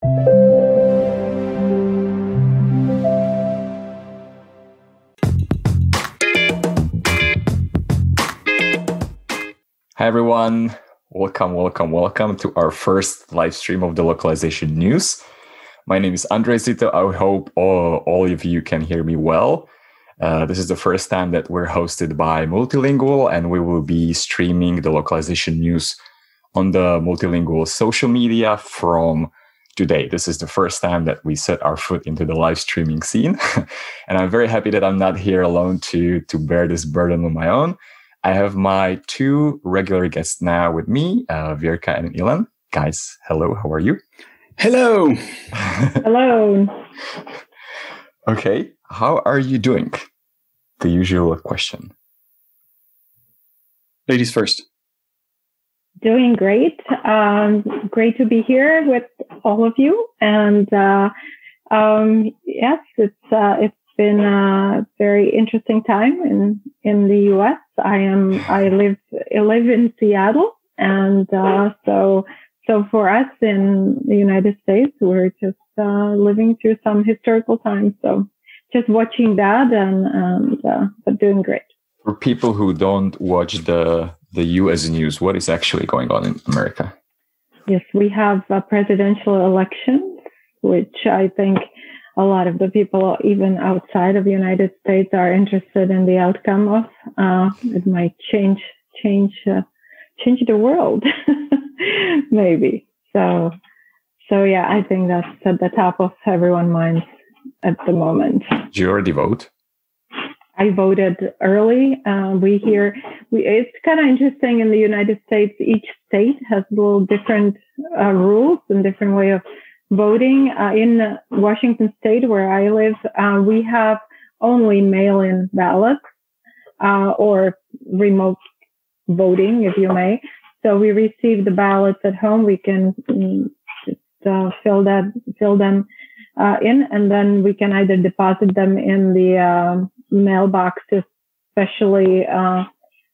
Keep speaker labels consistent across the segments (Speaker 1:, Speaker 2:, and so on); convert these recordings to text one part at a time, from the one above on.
Speaker 1: Hi, everyone. Welcome, welcome, welcome to our first live stream of the localization news. My name is Andrej Zito. I hope all, all of you can hear me well. Uh, this is the first time that we're hosted by Multilingual, and we will be streaming the localization news on the Multilingual social media from today. This is the first time that we set our foot into the live streaming scene. and I'm very happy that I'm not here alone to, to bear this burden on my own. I have my two regular guests now with me, uh, Virka and Ilan. Guys, hello. How are you?
Speaker 2: Hello.
Speaker 3: hello.
Speaker 1: Okay. How are you doing? The usual question.
Speaker 2: Ladies first.
Speaker 3: Doing great. Um, great to be here with all of you. And uh, um, yes, it's uh, it's been a very interesting time in in the U.S. I am I live I live in Seattle, and uh, so so for us in the United States, we're just uh, living through some historical times. So just watching that and and uh, but doing great.
Speaker 1: For people who don't watch the the U.S. news, what is actually going on in America?
Speaker 3: Yes, we have a presidential elections, which I think a lot of the people, even outside of the United States, are interested in the outcome of. Uh, it might change change uh, change the world, maybe. So, so yeah, I think that's at the top of everyone's minds at the moment.
Speaker 1: Did you already vote?
Speaker 3: I voted early. Uh, we hear we, it's kind of interesting in the United States. Each state has little different uh, rules and different way of voting. Uh, in Washington State, where I live, uh, we have only mail-in ballots uh, or remote voting, if you may. So we receive the ballots at home. We can mm, uh, fill that, fill them uh, in, and then we can either deposit them in the um, mailbox, especially uh,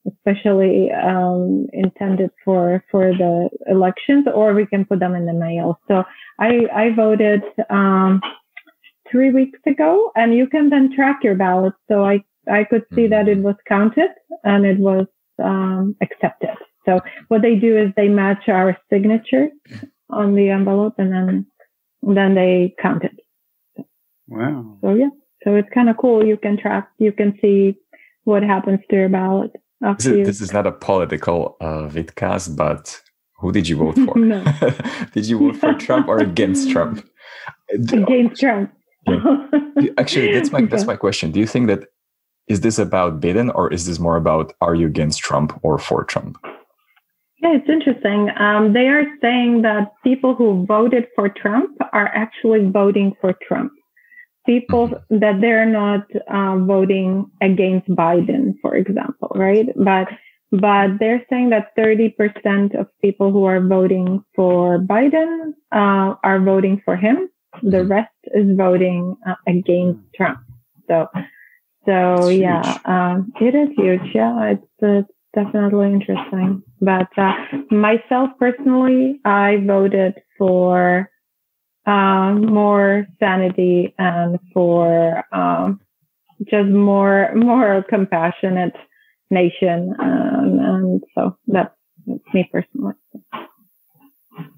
Speaker 3: especially um, intended for for the elections, or we can put them in the mail. So I I voted um, three weeks ago, and you can then track your ballot. So I I could see that it was counted and it was um, accepted. So what they do is they match our signature on the envelope, and then then they count it.
Speaker 2: Wow.
Speaker 3: So yeah, so it's kind of cool. You can track, you can see what happens to your ballot.
Speaker 1: This is, this is, not a political uh, vidcast, but who did you vote for? did you vote for Trump or against Trump?
Speaker 3: Against Trump.
Speaker 1: Yeah. Actually, that's my that's my question. Do you think that is this about Biden or is this more about are you against Trump or for Trump?
Speaker 3: Yeah, it's interesting. Um, they are saying that people who voted for Trump are actually voting for Trump people mm-hmm. that they're not uh, voting against Biden, for example, right? But but they're saying that 30% of people who are voting for Biden uh, are voting for him. The mm-hmm. rest is voting uh, against Trump. So, so yeah, um, it is huge. Yeah, it's, it's definitely interesting. But uh, myself personally, I voted for um, more sanity and for um, just more more compassionate nation. Um, and so that's, that's me personally.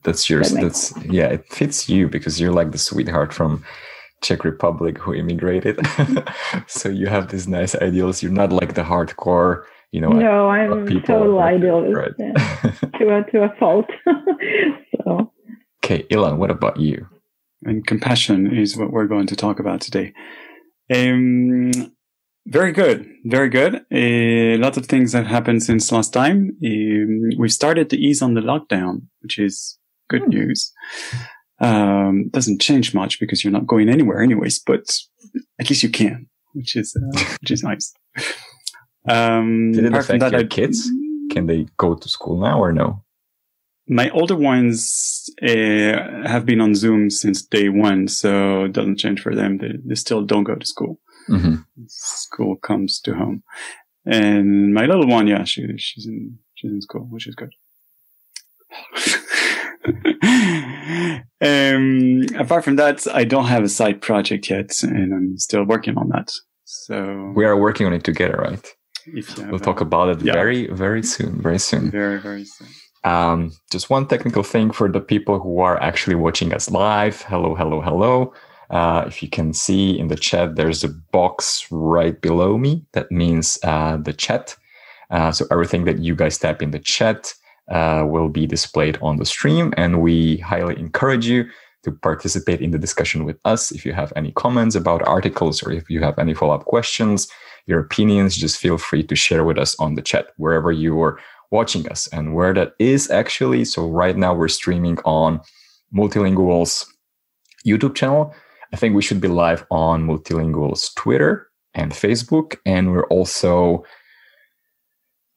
Speaker 1: That's yours. That that's yeah. It fits you because you're like the sweetheart from Czech Republic who immigrated. so you have these nice ideals. You're not like the hardcore, you know.
Speaker 3: No, I'm total idealist right? yeah. to a to a fault. so.
Speaker 1: Okay, Ilan, what about you?
Speaker 2: and compassion is what we're going to talk about today. Um, very good, very good. A lot of things have happened since last time. Um, we started to ease on the lockdown, which is good hmm. news. Um, doesn't change much because you're not going anywhere anyways, but at least you can, which is uh, which is nice.
Speaker 1: Um, Did it affect that, your I, kids? Can they go to school now or no?
Speaker 2: my older ones uh, have been on Zoom since day one, so it doesn't change for them. They, they still don't go to school. Mm-hmm. School comes to home, and my little one, yeah, she, she's in she's in school, which is good. um, apart from that, I don't have a side project yet, and I'm still working on that. So
Speaker 1: we are working on it together, right? We'll talk about it yeah. very, very soon. Very soon.
Speaker 2: Very, very soon.
Speaker 1: Um, just one technical thing for the people who are actually watching us live. Hello, hello, hello. Uh, if you can see in the chat, there's a box right below me. That means uh, the chat. Uh, so everything that you guys type in the chat uh, will be displayed on the stream. And we highly encourage you to participate in the discussion with us. If you have any comments about articles or if you have any follow up questions, your opinions, just feel free to share with us on the chat wherever you are watching us and where that is actually. So right now we're streaming on Multilingual's YouTube channel. I think we should be live on Multilingual's Twitter and Facebook. And we're also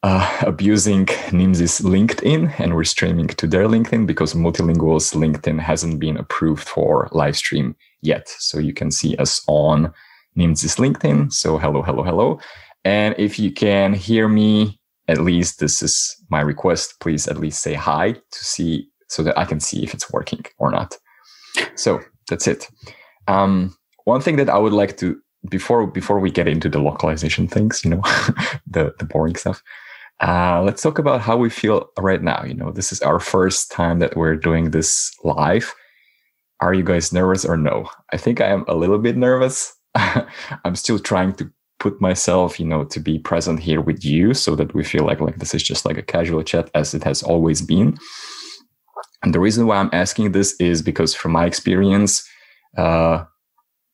Speaker 1: uh, abusing Nimdzi's LinkedIn and we're streaming to their LinkedIn because Multilingual's LinkedIn hasn't been approved for live stream yet. So you can see us on Nimdzi's LinkedIn. So hello, hello, hello. And if you can hear me, at least this is my request. Please at least say hi to see so that I can see if it's working or not. So that's it. Um, one thing that I would like to before before we get into the localization things, you know, the the boring stuff. Uh, let's talk about how we feel right now. You know, this is our first time that we're doing this live. Are you guys nervous or no? I think I am a little bit nervous. I'm still trying to put myself, you know, to be present here with you so that we feel like like this is just like a casual chat as it has always been. And the reason why I'm asking this is because from my experience, uh,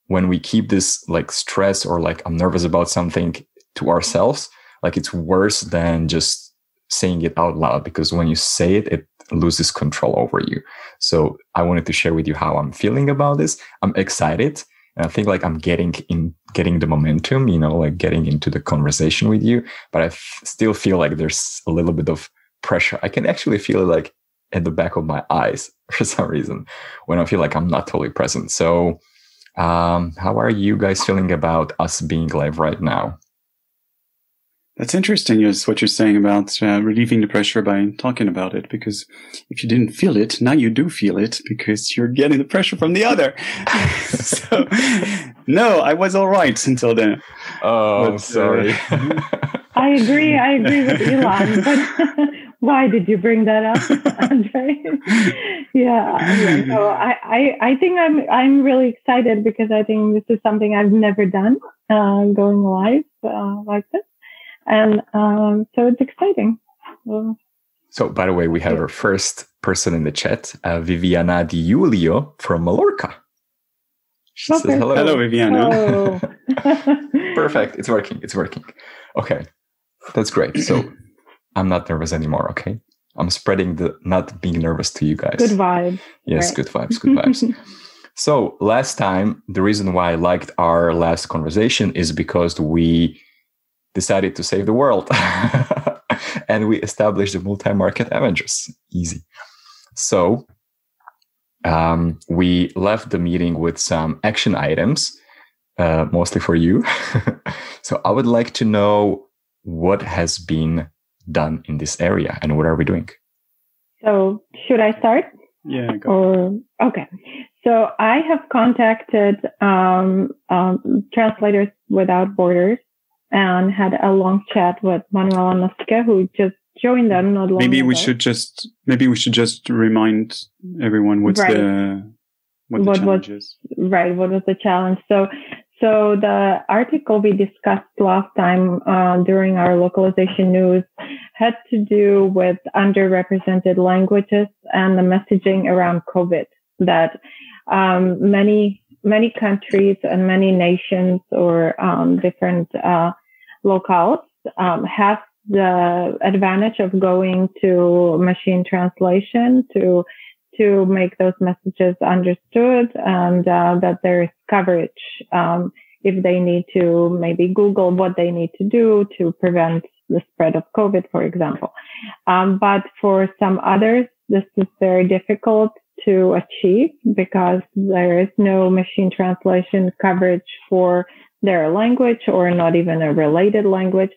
Speaker 1: when we keep this like stress or like I'm nervous about something to ourselves, like it's worse than just saying it out loud because when you say it, it loses control over you. So I wanted to share with you how I'm feeling about this. I'm excited. And I think like I'm getting in, getting the momentum, you know, like getting into the conversation with you, but I f- still feel like there's a little bit of pressure. I can actually feel it like at the back of my eyes for some reason when I feel like I'm not totally present. So, um, how are you guys feeling about us being live right now?
Speaker 2: That's interesting, is what you're saying about uh, relieving the pressure by talking about it. Because if you didn't feel it, now you do feel it because you're getting the pressure from the other. so, no, I was all right until then.
Speaker 1: Oh, but, sorry.
Speaker 3: Uh, I agree. I agree with Ilan. But why did you bring that up, Andrej? yeah. yeah. So I, I, I think I'm, I'm really excited because I think this is something I've never done, uh, going live uh, like this and um, so it's exciting.
Speaker 1: so, by the way, we have yeah. our first person in the chat, uh, Viviana Di Julio from Mallorca.
Speaker 2: She okay. says hello. Hello, Viviana.
Speaker 1: Oh. Perfect. It's working. It's working. Okay. That's great. So I'm not nervous anymore. Okay. I'm spreading the not being nervous to you guys.
Speaker 3: Good vibes.
Speaker 1: Yes, right. good vibes. Good vibes. so last time, the reason why I liked our last conversation is because we decided to save the world. and we established the multi-market Avengers. Easy. So um, we left the meeting with some action items, uh, mostly for you. so I would like to know what has been done in this area and what are we doing?
Speaker 3: So should I start?
Speaker 2: Yeah.
Speaker 3: Go. Or, okay. So I have contacted um, um, Translators Without Borders and had a long chat with Manuela Noske, who just joined them not long
Speaker 2: Maybe
Speaker 3: ago.
Speaker 2: we should just maybe we should just remind everyone what's right. the what, what the challenge
Speaker 3: was,
Speaker 2: is.
Speaker 3: Right, what was the challenge? So so the article we discussed last time uh, during our localization news had to do with underrepresented languages and the messaging around COVID that um, many many countries and many nations or um, different uh, locales um, have the advantage of going to machine translation to to make those messages understood and uh, that there is coverage um, if they need to maybe Google what they need to do to prevent the spread of COVID, for example. Um, but for some others, this is very difficult to achieve because there is no machine translation coverage for their language or not even a related language.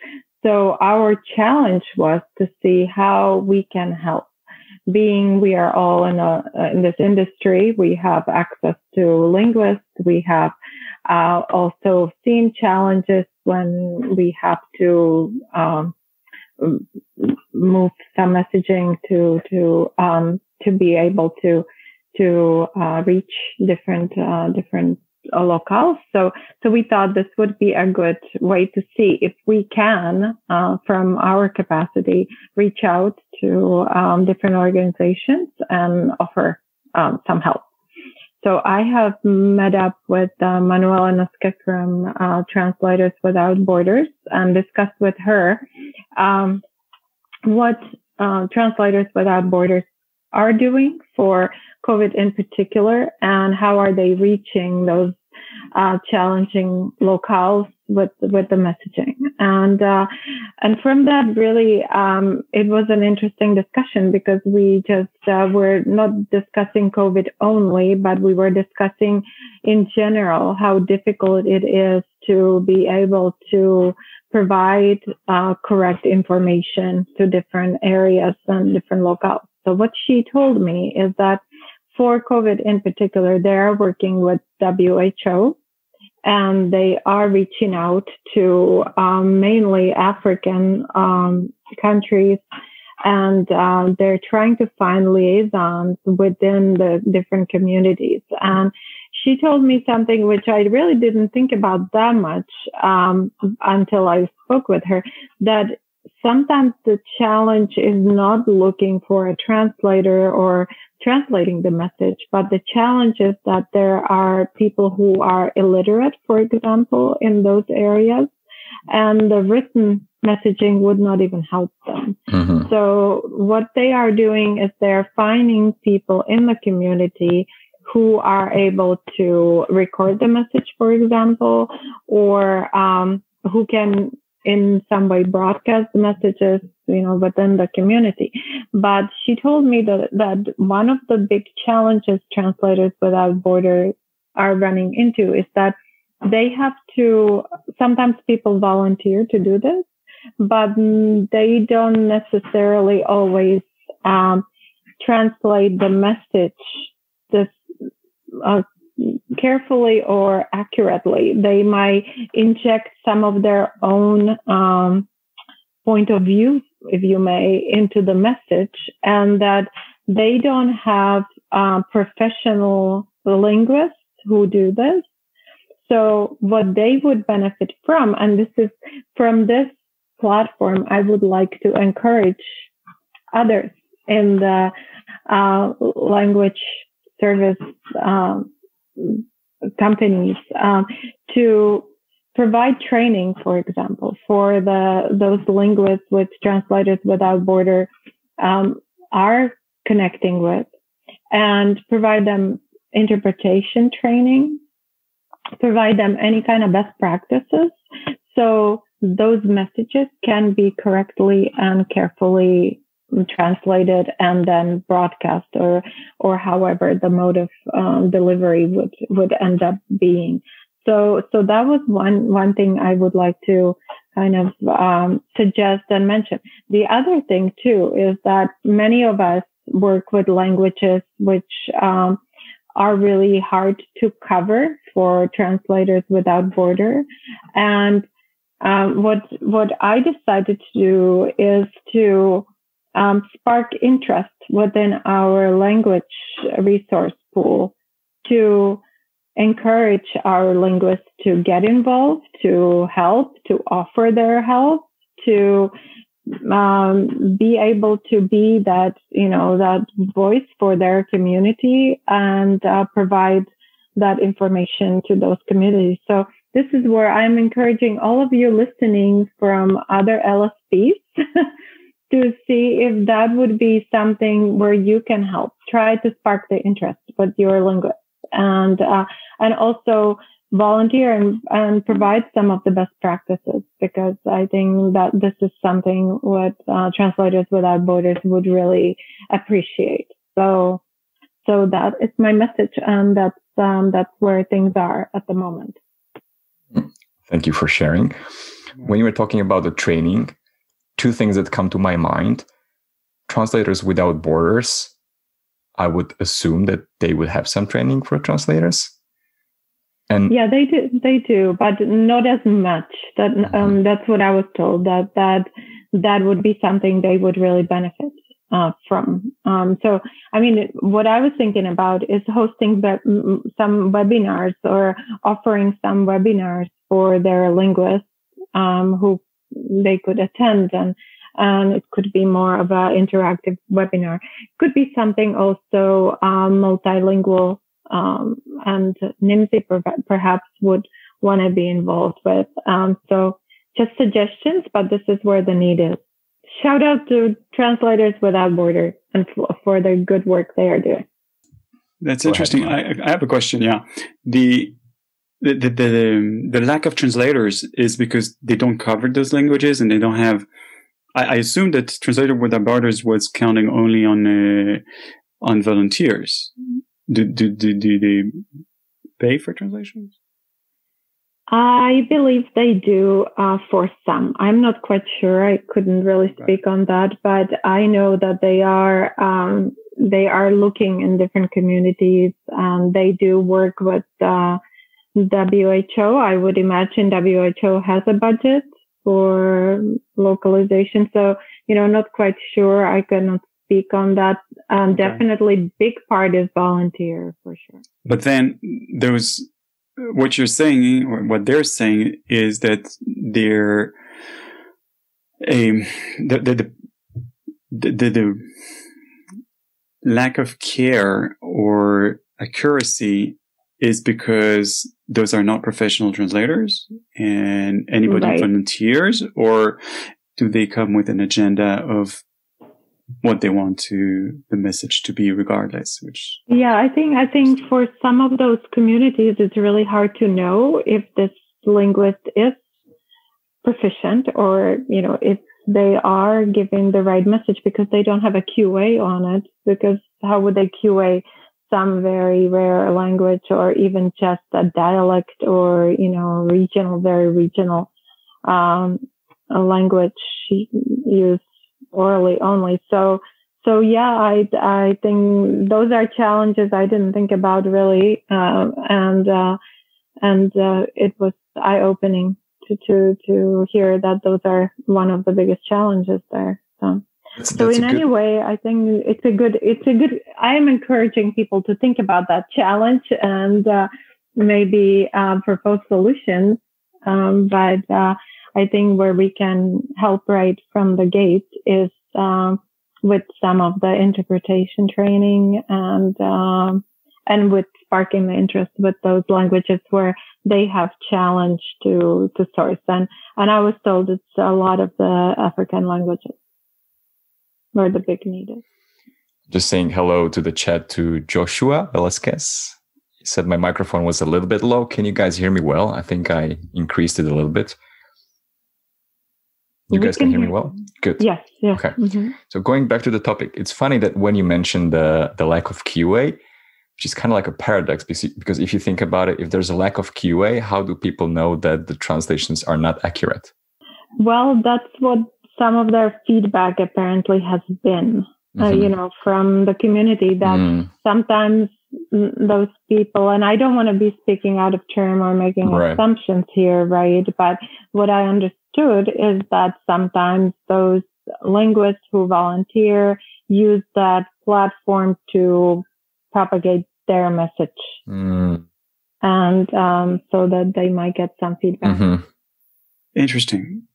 Speaker 3: So our challenge was to see how we can help being we are all in a in this industry, we have access to linguists. We have uh, also seen challenges when we have to um, move some messaging to to um, to be able to to uh, reach different uh, different uh, locales. So so we thought this would be a good way to see if we can, uh, from our capacity, reach out to um, different organizations and offer um, some help. So I have met up with uh, Manuela Noske from uh, Translators Without Borders and discussed with her um, what uh, Translators Without Borders are doing for COVID in particular, and how are they reaching those uh, challenging locales with with the messaging and uh, and from that really um, it was an interesting discussion because we just uh, were not discussing COVID only, but we were discussing in general how difficult it is to be able to provide uh, correct information to different areas and different locales. So what she told me is that for COVID in particular, they are working with WHO and they are reaching out to um, mainly African um, countries, and uh, they're trying to find liaisons within the different communities. And she told me something which I really didn't think about that much um, until I spoke with her. That sometimes the challenge is not looking for a translator or translating the message, but the challenge is that there are people who are illiterate, for example, in those areas, and the written messaging would not even help them. Mm-hmm. So what they are doing is they're finding people in the community who are able to record the message, for example, or um, who can in some way broadcast the messages, you know, within the community. But she told me that, that one of the big challenges translators without borders are running into is that they have to, sometimes people volunteer to do this, but they don't necessarily always um, translate the message this uh, carefully or accurately. They might inject some of their own um, point of view, if you may, into the message, and that they don't have uh, professional linguists who do this. So what they would benefit from, and this is from this platform, I would like to encourage others in the uh, language service um, companies um, to provide training, for example, for the those linguists with Translators Without Border um, are connecting with, and provide them interpretation training, provide them any kind of best practices, so those messages can be correctly and carefully translated and then broadcast or or however the mode of um, delivery would would end up being. So so that was one one thing i would like to kind of um, suggest and mention. The other thing too is that many of us work with languages which um, are really hard to cover for translators without border. And um, what what I decided to do is to um, spark interest within our language resource pool to encourage our linguists to get involved, to help, to offer their help, to um, be able to be that, you know, that voice for their community and uh, provide that information to those communities. So this is where I'm encouraging all of you listening from other LSPs to see if that would be something where you can help. Try to spark the interest with your linguist and uh, and also volunteer and, and provide some of the best practices because I think that this is something what uh, Translators Without Borders would really appreciate. So so that is my message and that's um, that's where things are at the moment.
Speaker 1: Thank you for sharing. When you were talking about the training, two things that come to my mind. Translators Without Borders, I would assume that they would have some training for translators.
Speaker 3: And yeah, they do. They do, but not as much. That mm-hmm. um, that's what I was told. That that that would be something they would really benefit uh, from. Um, so, I mean, what I was thinking about is hosting some webinars or offering some webinars for their linguists um, who they could attend and and it could be more of an interactive webinar. Could be something also um, multilingual, um, and Nimdzi perhaps would want to be involved with. Um, so just suggestions, but this is where the need is. Shout out to Translators Without Borders and f- for the good work they are doing.
Speaker 2: That's interesting. I, I, have a question. Yeah, the the, the the the lack of translators is because they don't cover those languages and they don't have I, I assume that Translator Without Borders was counting only on uh, on volunteers. Do, do, do, do they pay for translations?
Speaker 3: I believe they do uh, for some. I'm not quite sure. I couldn't really speak on that, but I know that they are um, they are looking in different communities. and they do work with uh, WHO. I would imagine WHO has a budget for localization. So, you know, not quite sure. I cannot speak on that. Um, okay. Definitely big part is volunteer for sure.
Speaker 2: But then those, what you're saying or what they're saying is that they're a, the, the, the, the, the lack of care or accuracy is because those are not professional translators and anybody right. volunteers or do they come with an agenda of what they want to the message to be regardless which
Speaker 3: yeah i think i think for some of those communities it's really hard to know if this linguist is proficient or you know if they are giving the right message because they don't have a qa on it because how would they qa some very rare language or even just a dialect or, you know, regional, very regional, um, language used orally only. So, so yeah, I, I think those are challenges I didn't think about really. Uh, and, uh, and, uh, it was eye opening to, to, to hear that those are one of the biggest challenges there. So. That's, so in any good... way, I think it's a good, it's a good, I am encouraging people to think about that challenge and uh, maybe uh, propose solutions. Um, but uh, I think where we can help right from the gate is um, with some of the interpretation training and um, and with sparking the interest with those languages where they have challenge to to source and and I was told it's a lot of the African languages where the big need is.
Speaker 1: Just saying hello to the chat to Joshua Velasquez. He said my microphone was a little bit low. Can you guys hear me well? I think I increased it a little bit. You we guys can, can hear, hear me well? Good.
Speaker 3: Yes. yes.
Speaker 1: Okay. Mm-hmm. So going back to the topic, it's funny that when you mentioned the the lack of QA, which is kind of like a paradox because if you think about it, if there's a lack of QA, how do people know that the translations are not accurate?
Speaker 3: Well, that's what some of their feedback apparently has been, uh, mm-hmm. uh, you know, from the community that mm. sometimes those people, and I don't want to be speaking out of term or making right. assumptions here, right? But what I understood is that sometimes those linguists who volunteer use that platform to propagate their message. Mm. And um, so that they might get some feedback. Mm-hmm.
Speaker 2: Interesting.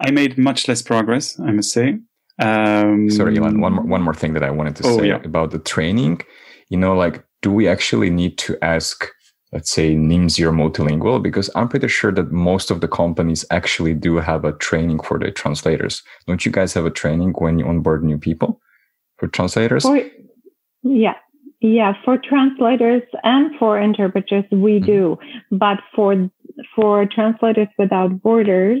Speaker 2: I made much less progress, I must say. Um,
Speaker 1: Sorry, Ilan, one more, one more thing that I wanted to oh, say yeah. about the training. You know, like, do we actually need to ask, let's say, Nimdzi or multilingual? Because I'm pretty sure that most of the companies actually do have a training for their translators. Don't you guys have a training when you onboard new people for translators? For,
Speaker 3: yeah. Yeah, for translators and for interpreters, we mm-hmm. do. But for for translators without borders,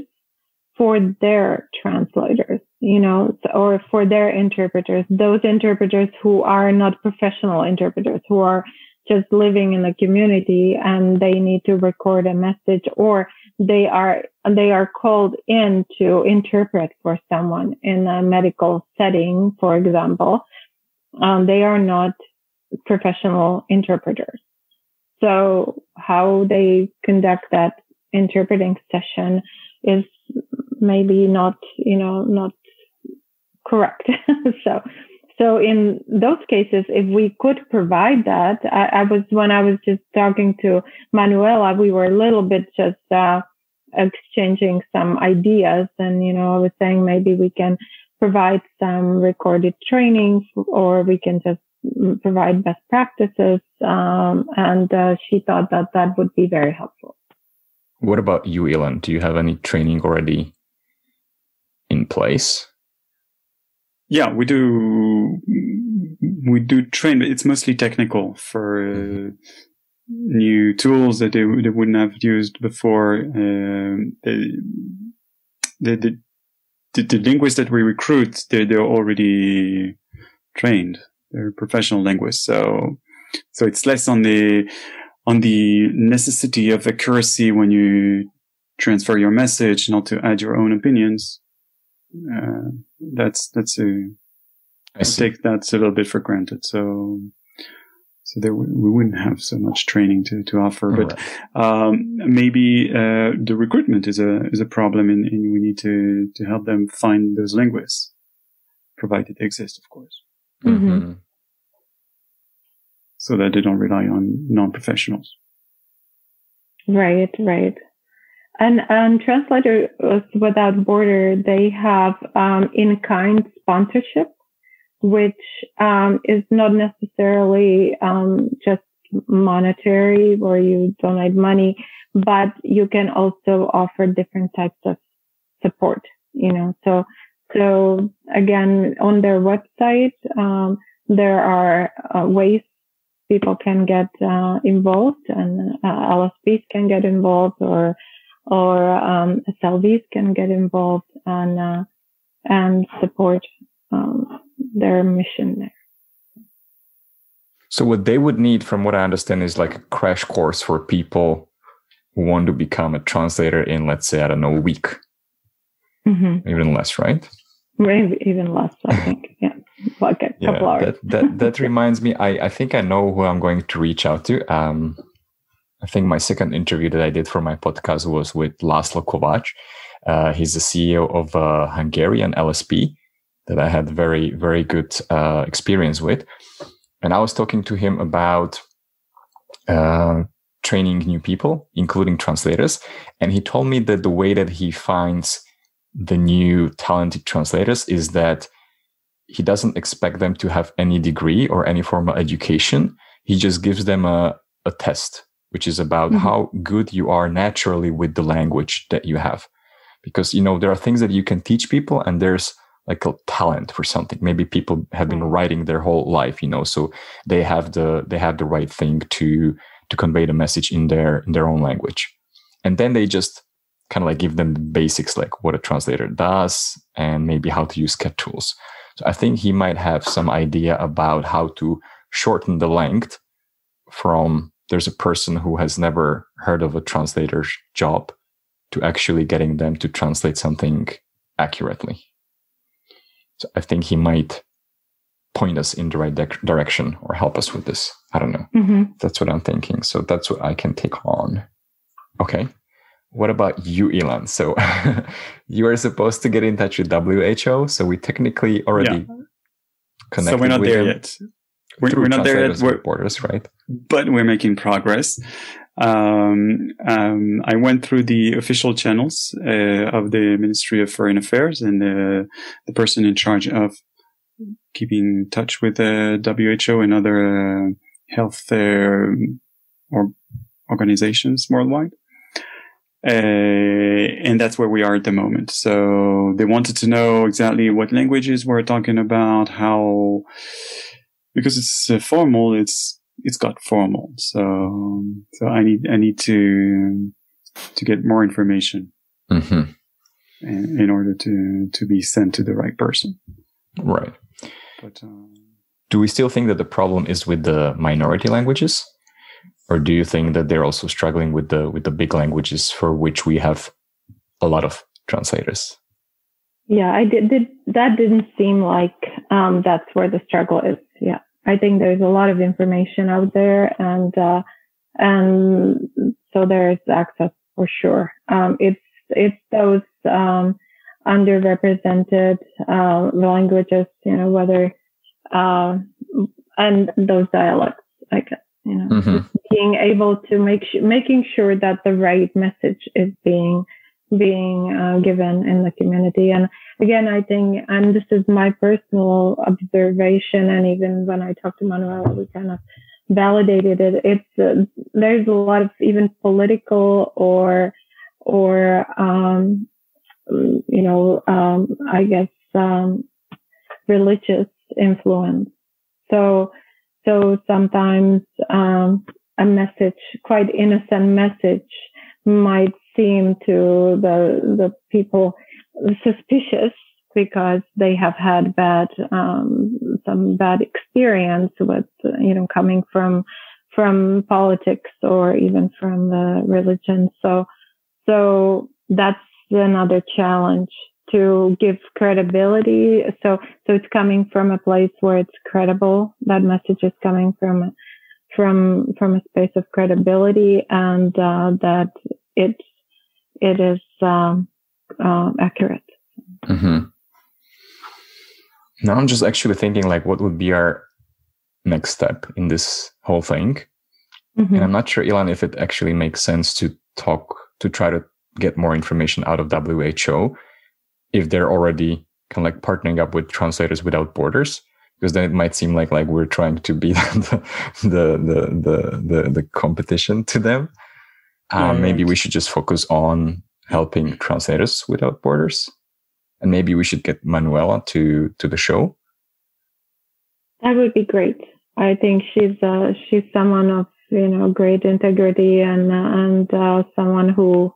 Speaker 3: for their translators, you know, or for their interpreters, those interpreters who are not professional interpreters, who are just living in the community and they need to record a message or they are they are called in to interpret for someone in a medical setting, for example. Um, they are not professional interpreters. So how they conduct that interpreting session is maybe not, you know, not correct. so, so in those cases, if we could provide that, I, I, was, when I was just talking to Manuela, we were a little bit just, uh, exchanging some ideas and, you know, I was saying maybe we can provide some recorded training or we can just provide best practices. Um, and uh, she thought that that would be very helpful.
Speaker 1: What about you, Ilan? Do you have any training already in place?
Speaker 2: Yeah, we do. We do train. But it's mostly technical for uh, mm-hmm. new tools that they, they wouldn't have used before. Uh, the, the, the, the, the linguists that we recruit, they, they're already trained. They're professional linguists. So, so it's less on the, on the necessity of accuracy when you transfer your message, not to add your own opinions. Uh, that's, that's a, I take that a little bit for granted. So, so there we wouldn't have so much training to, to offer, but um, maybe uh, the recruitment is a is a problem, and, and, we need to to help them find those linguists, provided they exist, of course. Mm-hmm. mm-hmm. So that they don't rely on non-professionals.
Speaker 3: Right, right. And, and Translators Without Border, they have um, in-kind sponsorship, which um, is not necessarily um, just monetary, where you donate money, but you can also offer different types of support. You know, so so again, on their website, um, there are uh, ways people can get uh, involved, and uh, LSPs can get involved, or or um, SLVs can get involved and uh, and support um, their mission there.
Speaker 1: So what they would need, from what I understand, is like a crash course for people who want to become a translator in, let's say, I don't know, a week, mm-hmm. even less, right?
Speaker 3: Maybe even less, I think. yeah, like a yeah,
Speaker 1: that, that, that reminds me. I, I think I know who I'm going to reach out to. Um, I think my second interview that I did for my podcast was with Laszlo Kovac. Uh, he's the CEO of a Hungarian LSP that I had very, very good uh, experience with. And I was talking to him about uh, training new people, including translators. And he told me that the way that he finds the new talented translators is that he doesn't expect them to have any degree or any formal education. He just gives them a, a test, which is about mm-hmm. how good you are naturally with the language that you have. Because, you know, there are things that you can teach people and there's like a talent for something. Maybe people have been writing their whole life, you know, so they have the, they have the right thing to, to convey the message in their, in their own language. And then they just kind of like give them the basics, like what a translator does and maybe how to use CAT tools. So I think he might have some idea about how to shorten the length from there's a person who has never heard of a translator's job to actually getting them to translate something accurately. So I think he might point us in the right de- direction or help us with this. I don't know. Mm-hmm. That's what I'm thinking. So that's what I can take on. Okay. What about you, Ilan? So you are supposed to get in touch with WHO. So we technically already yeah. connected.
Speaker 2: So we're not there yet. We're, we're not there yet. We're,
Speaker 1: borders, right?
Speaker 2: But we're making progress. Um, um, I went through the official channels uh, of the Ministry of Foreign Affairs and uh, the person in charge of keeping in touch with the WHO and other uh, health uh, or organizations worldwide. Uh, and that's where we are at the moment. So they wanted to know exactly what languages we're talking about, how, because it's uh, formal, it's, it's got formal. So, so I need, I need to, to get more information mm-hmm. in, in, order to, to be sent to the right person.
Speaker 1: Right.
Speaker 2: But, um,
Speaker 1: do we still think that the problem is with the minority languages? Or do you think that they're also struggling with the with the big languages for which we have a lot of translators?
Speaker 3: Yeah, I did, did that didn't seem like um, that's where the struggle is. Yeah. I think there's a lot of information out there and uh, and so there's access for sure. Um, it's it's those um, underrepresented uh, languages, you know, whether uh, and those dialects, I guess, you know, mm-hmm. being able to make sh- making sure that the right message is being being uh, given in the community. And again, I think, and this is my personal observation, and even when I talked to Manuela, we kind of validated it. It's uh, there's a lot of even political or or um, you know, um, I guess um, religious influence. So so sometimes um, a message, quite innocent message, might seem to the the people suspicious because they have had bad um, some bad experience with you know coming from from politics or even from the religion. So so that's another challenge to give credibility. So so it's coming from a place where it's credible. That message is coming from from from a space of credibility and uh, that it it is um, uh, accurate.
Speaker 1: Mm-hmm. Now I'm just actually thinking like, what would be our next step in this whole thing? Mm-hmm. And I'm not sure, Ilan, if it actually makes sense to talk to try to get more information out of WHO if they're already kind of like partnering up with Translators Without Borders because then it might seem like like we're trying to be the the the the the, the competition to them. Um, maybe we should just focus on helping translators without borders, and maybe we should get Manuela to to the show.
Speaker 3: That would be great. I think she's uh, she's someone of you know great integrity and and uh, someone who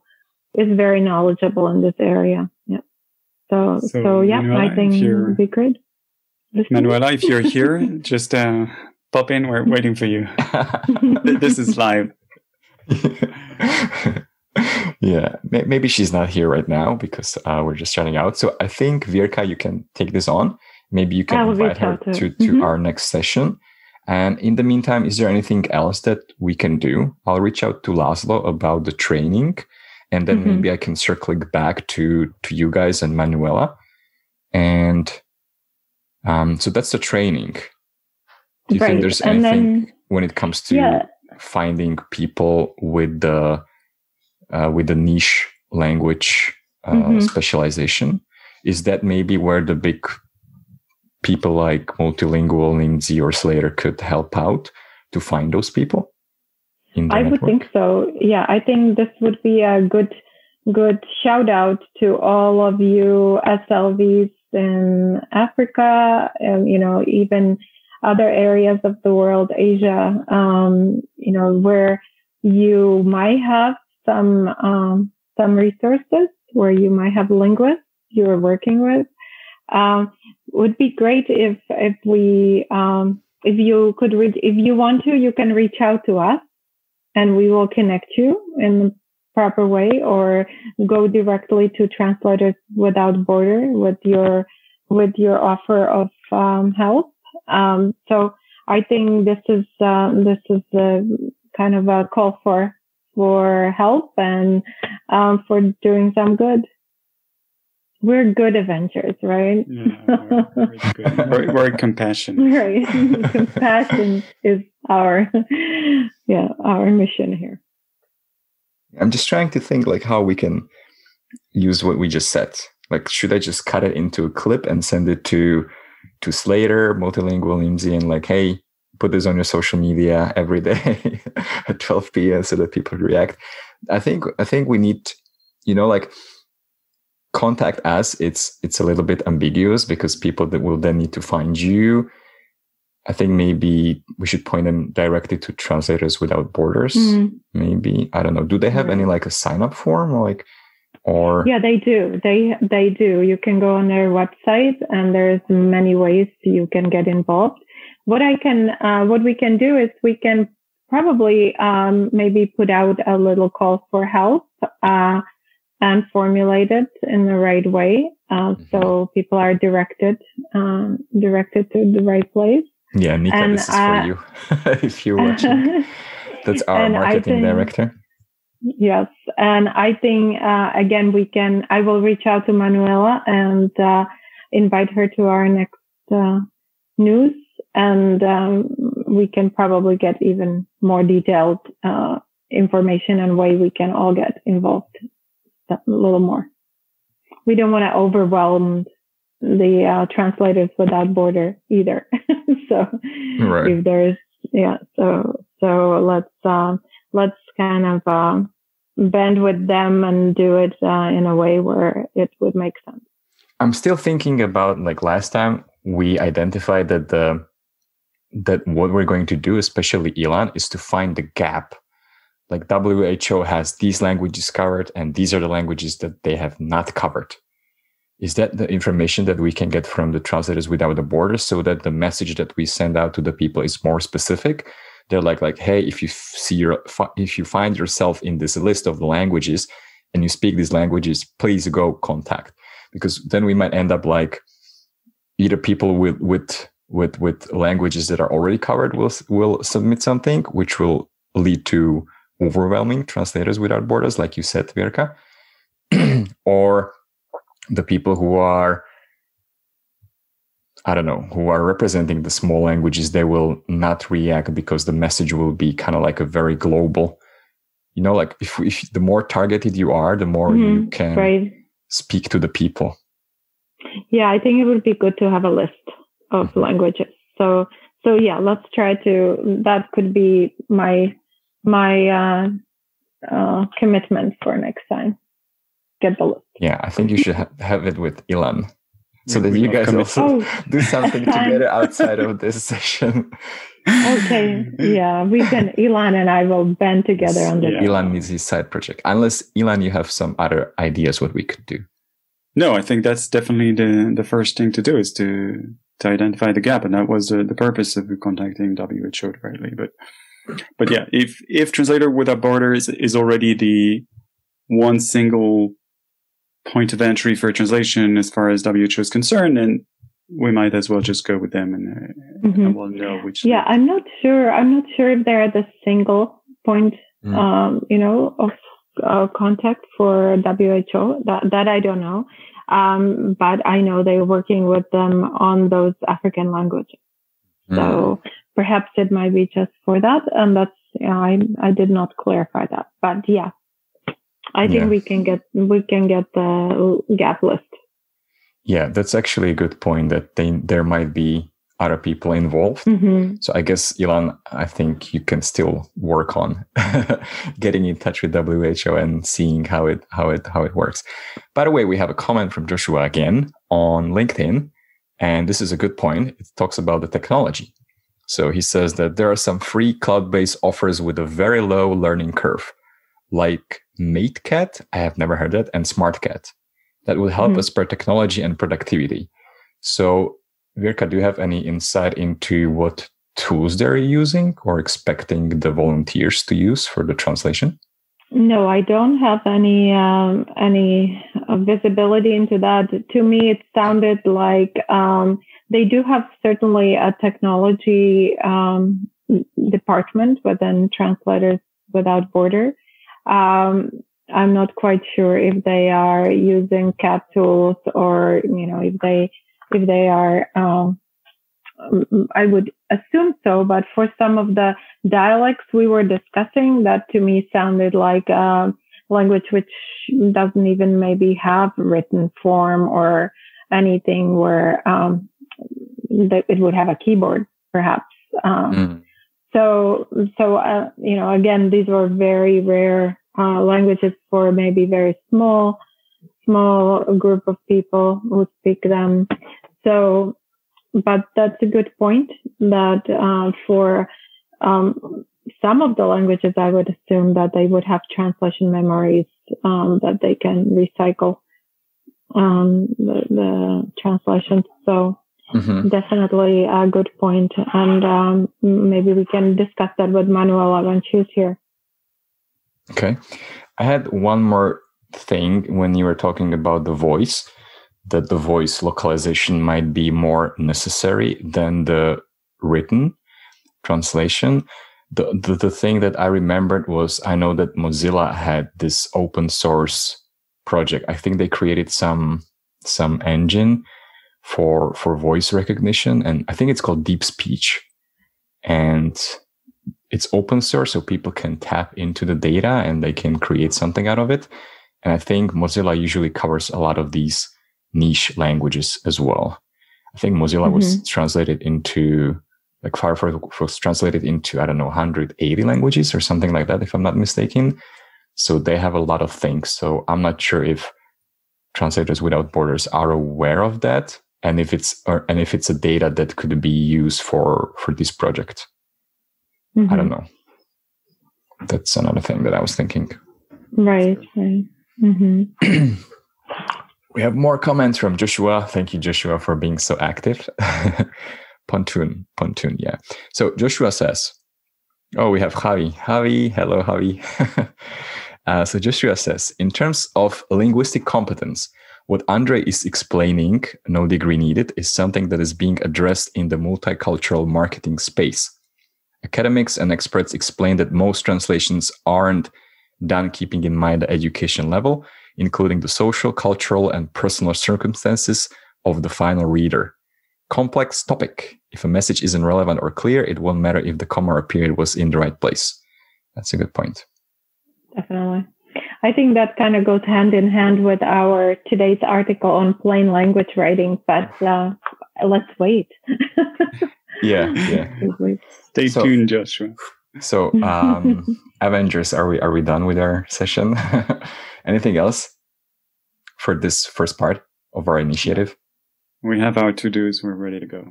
Speaker 3: is very knowledgeable in this area. Yeah. So so, so yeah, Manuela, I think it would be great.
Speaker 2: Manuela, if you're here, just uh, pop in. We're waiting for you. this is live.
Speaker 1: yeah, maybe she's not here right now because uh, we're just starting out. So I think Virka, you can take this on. Maybe you can invite her to, to mm-hmm. our next session. And in the meantime, is there anything else that we can do? I'll reach out to Laszlo about the training, and then mm-hmm. maybe I can circle back to to you guys and Manuela. And um, so that's the training. Do you right. think there's anything then, when it comes to yeah. Finding people with the uh, with the niche language uh, mm-hmm. specialization? Is that maybe where the big people like multilingual Nimdzi or Slator could help out to find those people?
Speaker 3: I network? would think so. Yeah, I think this would be a good good shout out to all of you SLVs in Africa, and, you know, even other areas of the world, Asia, um, you know, where you might have some, um, some resources where you might have linguists you are working with. Um, would be great if, if we, um, if you could reach, if you want to, you can reach out to us and we will connect you in the proper way or go directly to translators without border with your with your offer of um, help. Um, so I think this is uh, this is a kind of a call for for help and um, for doing some good. We're good Avengers, right?
Speaker 2: Yeah, we're, we're, we're, we're compassion.
Speaker 3: Right, compassion is our yeah our mission here.
Speaker 1: I'm just trying to think like how we can use what we just said like, should I just cut it into a clip and send it to to Slator, multilingual Nimdzi, and like, hey, put this on your social media every day at 12 p.m. so that people react. I think I think we need, you know, like contact us. It's it's a little bit ambiguous because people that will then need to find you. I think maybe we should point them directly to Translators Without Borders. Mm-hmm. Maybe I don't know. Do they have any like a sign up form or like? Or
Speaker 3: yeah they do they they do you can go on their website and there's many ways you can get involved what I can, uh, what we can do is we can probably um, maybe put out a little call for help uh, and formulate it in the right way, uh, mm-hmm. so people are directed um, directed to the right place.
Speaker 1: Yeah, Nika, and, this is for you if you're watching. That's our marketing think, director.
Speaker 3: Yes, and I think uh, again we can. I will reach out to Manuela and uh, invite her to our next uh, news, and um, we can probably get even more detailed uh, information and way we can all get involved a little more. We don't want to overwhelm the uh, translators without border either. so right. if there's yeah, so so let's um, let's kind of um, bend with them and do it uh, in a way where it would make sense.
Speaker 1: I'm still thinking about like last time we identified that the that what we're going to do, especially Ilan, is to find the gap. Like WHO has these languages covered, and these are the languages that they have not covered. Is that the information that we can get from the translators without the borders, so that the message that we send out to the people is more specific? They're like, like, hey, if you see your, if you find yourself in this list of languages and you speak these languages, please go contact, because then we might end up like either people with with with with languages that are already covered will will submit something, which will lead to overwhelming translators without borders, like you said, Virka, or the people who are I don't know, who are representing the small languages, they will not react because the message will be kind of like a very global. You know, like if, if the more targeted you are, the more mm-hmm, you can right. speak to the people.
Speaker 3: Yeah, I think it would be good to have a list of mm-hmm. languages. So, so yeah, let's try to. That could be my my uh, uh, commitment for next time. Get the list.
Speaker 1: Yeah, I think you should ha- have it with Ilan so that you guys also oh. do something together outside of this session.
Speaker 3: okay, yeah, we can. Ilan and I will band together on this.
Speaker 1: Yeah. Ilan needs his side project. Unless Ilan, you have some other ideas what we could do.
Speaker 2: No, I think that's definitely the the first thing to do is to to identify the gap, and that was uh, the purpose of contacting WHO directly. But but yeah, if if Translator Without Borders is already the one single point of entry for translation as far as WHO is concerned, and we might as well just go with them and, uh, mm-hmm. and we'll know which.
Speaker 3: Yeah, I'm not sure. I'm not sure if they're the single point, mm. um, you know, of uh, contact for WHO. That that I don't know, um, but I know they're working with them on those African languages. Mm. So perhaps it might be just for that, and that's you know, I I did not clarify that, but yeah, I think yeah. we can get we can get the gap list.
Speaker 1: Yeah, that's actually a good point. That they, there might be other people involved. Mm-hmm. So I guess Ilan, I think you can still work on getting in touch with WHO and seeing how it how it how it works. By the way, we have a comment from Joshua again on LinkedIn, and this is a good point. It talks about the technology. So he says that there are some free cloud-based offers with a very low learning curve like MateCat, I have never heard that, and SmartCat that will help mm. us spread technology and productivity. So, Virka, do you have any insight into what tools they're using or expecting the volunteers to use for the translation?
Speaker 3: No, I don't have any um, any uh, visibility into that. To me, it sounded like um, they do have certainly a technology um, department within Translators Without Borders, um, I'm not quite sure if they are using CAT tools or, you know, if they, if they are, um, I would assume so, but for some of the dialects we were discussing, that to me sounded like a language which doesn't even maybe have written form or anything where um, that it would have a keyboard, perhaps. Um, mm. So, so, uh, you know, again, these were very rare uh, languages for maybe very small, small group of people who speak them. So, but that's a good point that, uh, for, um, some of the languages, I would assume that they would have translation memories, um, that they can recycle, um, the, the translations. So, mm-hmm. definitely a good point. And um, maybe we can discuss that with Manuela when she's here.
Speaker 1: Okay. I had one more thing when you were talking about the voice, that the voice localization might be more necessary than the written translation. The, the, the thing that I remembered was I know that Mozilla had this open source project. I think they created some some engine for for voice recognition, and I think it's called Deep Speech, and it's open source, so people can tap into the data and they can create something out of it. And I think Mozilla usually covers a lot of these niche languages as well. I think Mozilla mm-hmm. was translated into like Firefox was translated into I don't know 180 languages or something like that, if I'm not mistaken. So they have a lot of things. So I'm not sure if Translators Without Borders are aware of that, and if it's or, and if it's a data that could be used for for this project. Mm-hmm. I don't know. That's another thing that I was thinking.
Speaker 3: Right. Right. Mm-hmm.
Speaker 1: we have more comments from Joshua. Thank you, Joshua, for being so active. pontoon, pontoon. Yeah. So Joshua says, "Oh, we have Javi. Javi, hello, Javi." Uh, so Joshua says, in terms of linguistic competence, what Andre is explaining, no degree needed, is something that is being addressed in the multicultural marketing space. Academics and experts explain that most translations aren't done keeping in mind the education level, including the social, cultural, and personal circumstances of the final reader. Complex topic. If a message isn't relevant or clear, it won't matter if the comma or period was in the right place. That's a good point
Speaker 3: definitely. I think that kind of goes hand in hand with our today's article on plain language writing, but uh, let's wait.
Speaker 1: yeah, yeah.
Speaker 2: Stay so, tuned, Joshua.
Speaker 1: So, um, Avengers, are we are we done with our session? Anything else for this first part of our initiative?
Speaker 2: We have our to dos. We're ready to go.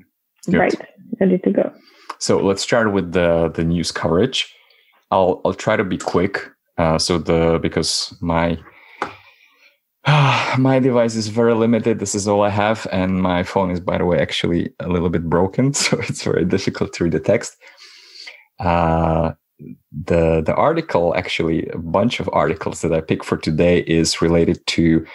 Speaker 3: Good. Right, ready to go.
Speaker 1: So let's start with the the news coverage. I'll I'll try to be quick uh, so the because my my device is very limited. This is all I have, and my phone is, by the way, actually a little bit broken, so it's very difficult to read the text. Uh, the the article, actually, a bunch of articles that I picked for today is related to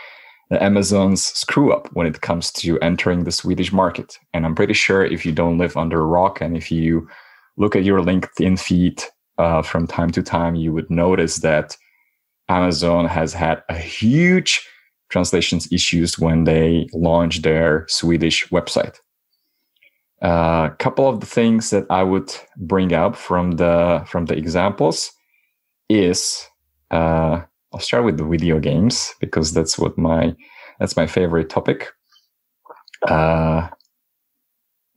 Speaker 1: Amazon's screw up when it comes to entering the Swedish market. And I'm pretty sure if you don't live under a rock and if you look at your LinkedIn feed uh, from time to time, you would notice that Amazon has had a huge translations issues when they launched their Swedish website. A uh, couple of the things that I would bring up from the from the examples is uh, I'll start with the video games because that's what my that's my favorite topic. Uh,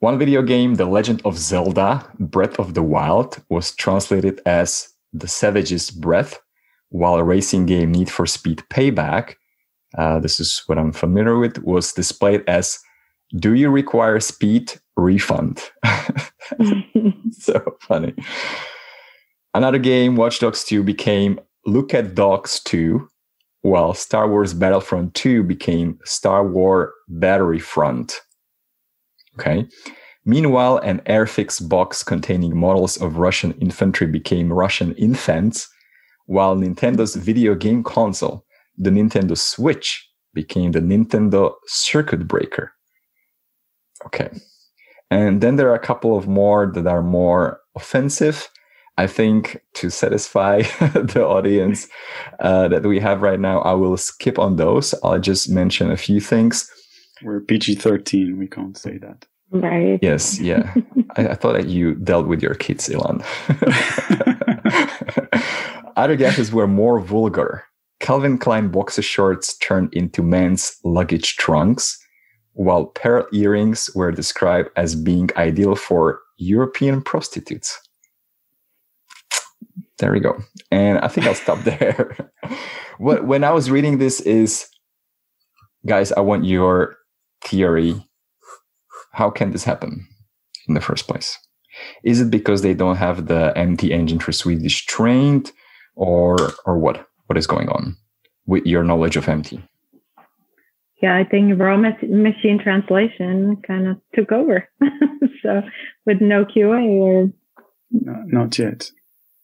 Speaker 1: one video game, The Legend of Zelda Breath of the Wild, was translated as The Savage's Breath, while a racing game Need for Speed Payback, uh, this is what I'm familiar with, was displayed as Do you require speed refund? so funny. Another game, Watch Dogs 2, became Look at Dogs 2, while Star Wars Battlefront 2 became Star Wars Battery Front. Okay. Meanwhile, an Airfix box containing models of Russian infantry became Russian infants, while Nintendo's video game console, the Nintendo Switch, became the Nintendo Circuit Breaker. Okay. And then there are a couple of more that are more offensive. I think to satisfy the audience uh, that we have right now, I will skip on those. I'll just mention a few things.
Speaker 2: We're PG 13. We can't say that.
Speaker 3: Right.
Speaker 1: Yes. Yeah. I, I, thought that you dealt with your kids, Ilan. Other guesses were more vulgar. Calvin Klein boxer shorts turned into men's luggage trunks, while pearl earrings were described as being ideal for European prostitutes. There we go. And I think I'll stop there. when I was reading this is guys, I want your theory how can this happen in the first place? Is it because they don't have the MT engine for Swedish trained, or or what? What is going on with your knowledge of MT?
Speaker 3: yeah, I think raw machine translation kind of took over. so with no QA or
Speaker 2: no, not yet.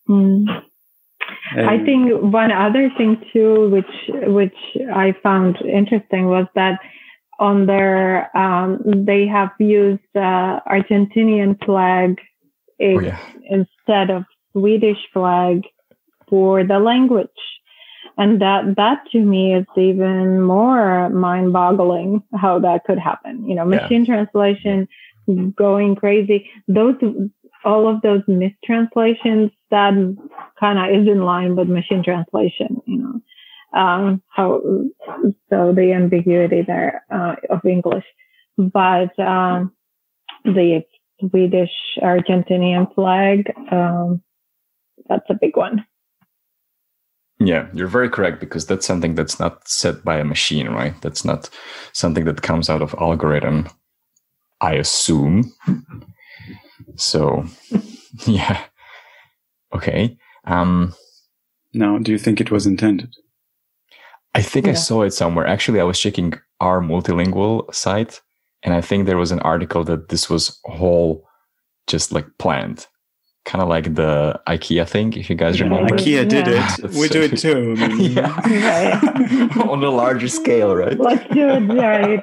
Speaker 3: Mm. Um, I think one other thing too, which which I found interesting, was that on their um, they have used uh, Argentinian flag oh, yeah. instead of Swedish flag for the language. And that, that to me is even more mind boggling how that could happen. You know, machine yeah. translation going crazy. Those, all of those mistranslations that kind of is in line with machine translation, you know. Um, how, so the ambiguity there, uh, of English. But, um, the Swedish Argentinian flag, um, that's a big one.
Speaker 1: Yeah, you're very correct because that's something that's not set by a machine, right? That's not something that comes out of algorithm, I assume. So, yeah. Okay. Um
Speaker 2: now, do you think it was intended?
Speaker 1: I think yeah. I saw it somewhere. Actually, I was checking our multilingual site and I think there was an article that this was whole just like planned kind of like the IKEA thing, if you guys remember.
Speaker 2: IKEA did yeah. it. we do it too.
Speaker 1: yeah. On a larger scale, right?
Speaker 3: Let's do it right.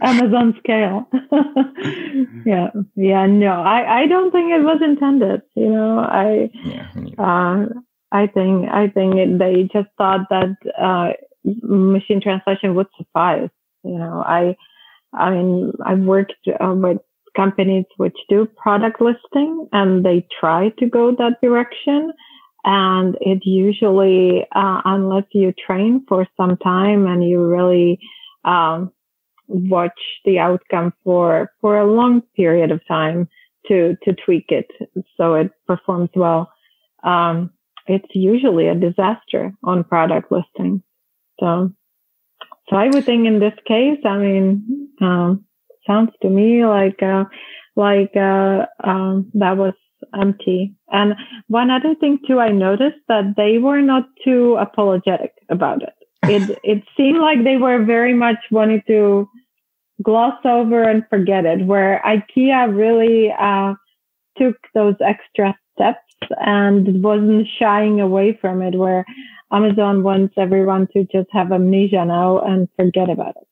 Speaker 3: Amazon scale. yeah. Yeah. No, I, I don't think it was intended. You know, I, yeah, uh, I think, I think it, they just thought that, uh, machine translation would suffice. You know, I, I mean, I've worked uh, with companies which do product listing and they try to go that direction. And it usually, uh, unless you train for some time and you really, um, watch the outcome for, for a long period of time to, to tweak it so it performs well. Um, it's usually a disaster on product listing. So, so I would think in this case, I mean, um, sounds to me like uh, like uh, um, that was MT. And one other thing too, I noticed that they were not too apologetic about it. It it seemed like they were very much wanting to gloss over and forget it. Where IKEA really uh, took those extra steps and wasn't shying away from it. Where Amazon wants everyone to just have amnesia now and forget about it.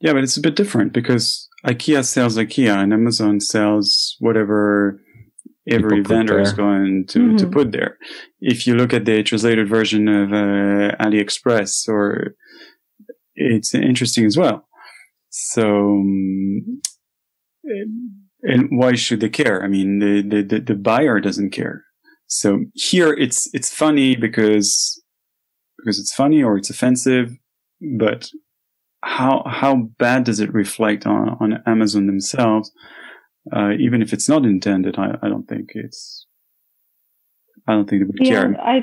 Speaker 2: Yeah, but it's a bit different because IKEA sells IKEA and Amazon sells whatever every vendor is going to, mm-hmm. to put there. If you look at the translated version of uh, AliExpress or it's interesting as well. So, um, and why should they care? I mean, the, the, the, the buyer doesn't care. So here it's, it's funny because, because it's funny or it's offensive, but how how bad does it reflect on on Amazon themselves? Uh, even if it's not intended, I, I don't think it's. I don't think they would
Speaker 3: yeah,
Speaker 2: care.
Speaker 3: I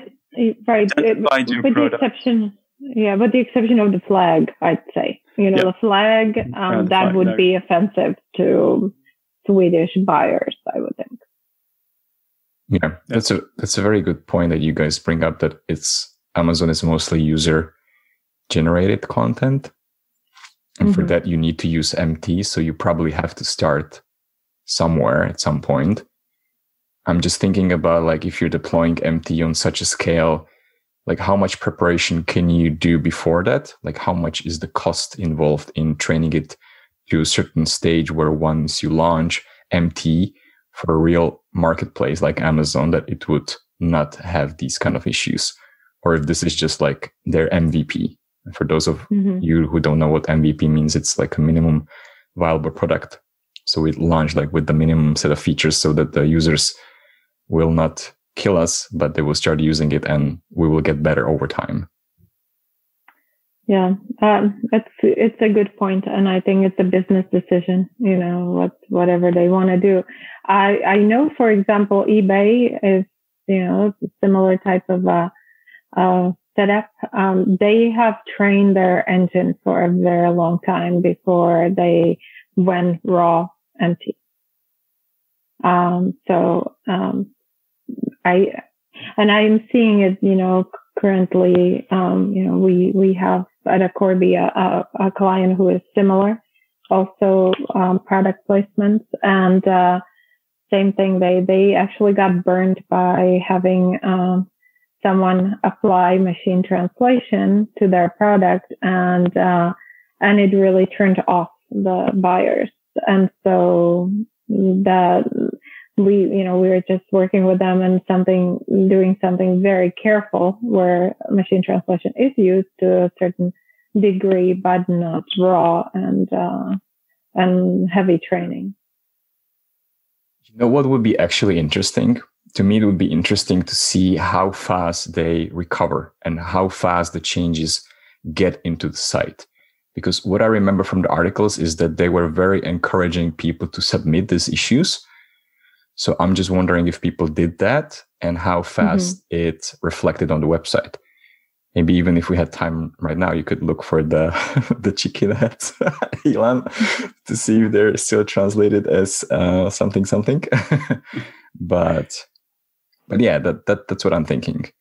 Speaker 3: right. It, with the exception, yeah, with the exception of the flag, I'd say. You know, the flag um, yeah, the that flag, would be offensive to Swedish buyers. I would think.
Speaker 1: Yeah, that's a that's a very good point that you guys bring up. That it's Amazon is mostly user generated content and mm-hmm. for that, you need to use MT. So you probably have to start somewhere at some point. I'm just thinking about like if you're deploying MT on such a scale, like how much preparation can you do before that? Like how much is the cost involved in training it to a certain stage where once you launch MT for a real marketplace like Amazon, that it would not have these kind of issues? Or if this is just like their MVP, for those of mm-hmm. you who don't know what MVP means, it's like a minimum viable product. So we launch like with the minimum set of features so that the users will not kill us, but they will start using it and we will get better over time.
Speaker 3: Yeah, um, it's it's a good point, and I think it's a business decision. You know, what whatever they want to do. I I know, for example, eBay is you know similar type of uh, uh, setup. Um, they have trained their engine for a very long time before they went raw MT. Um, so, um, I, and I'm seeing it, you know, currently, um, you know, we, we have at Akorbi a, a, a client who is similar, also um, product placements and uh, same thing. They they actually got burned by having um, someone apply machine translation to their product, and uh, and it really turned off the buyers. And so that we you know we were just working with them and something doing something very careful where machine translation is used to a certain degree, but not raw and uh, and heavy training.
Speaker 1: You know what would be actually interesting? To me, it would be interesting to see how fast they recover and how fast the changes get into the site. Because what I remember from the articles is that they were very encouraging people to submit these issues. So I'm just wondering if people did that and how fast mm-hmm. it reflected on the website maybe even if we had time right now, you could look for the the chicken at Ilan to see if they're still translated as uh, something something. but but yeah, that that that's what I'm thinking.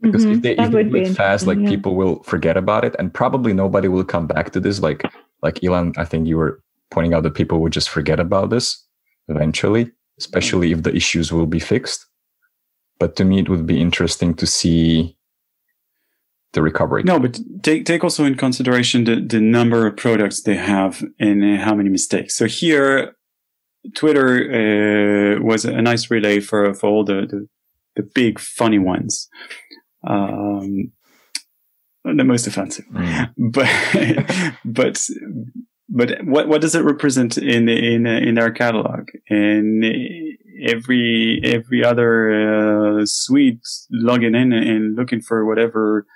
Speaker 1: Because mm-hmm. if they, if they do it fast, like yeah. people will forget about it, and probably nobody will come back to this. Like like Ilan, I think you were pointing out that people would just forget about this eventually, especially if the issues will be fixed. But to me, it would be interesting to see the recovery.
Speaker 2: No, but take take also in consideration the, the number of products they have and uh, how many mistakes. So here, Twitter uh, was a nice relay for for all the the, the big funny ones. Um, the most offensive, mm. but but but what what does it represent in in in our catalog? And every every other uh, Swede logging in and looking for whatever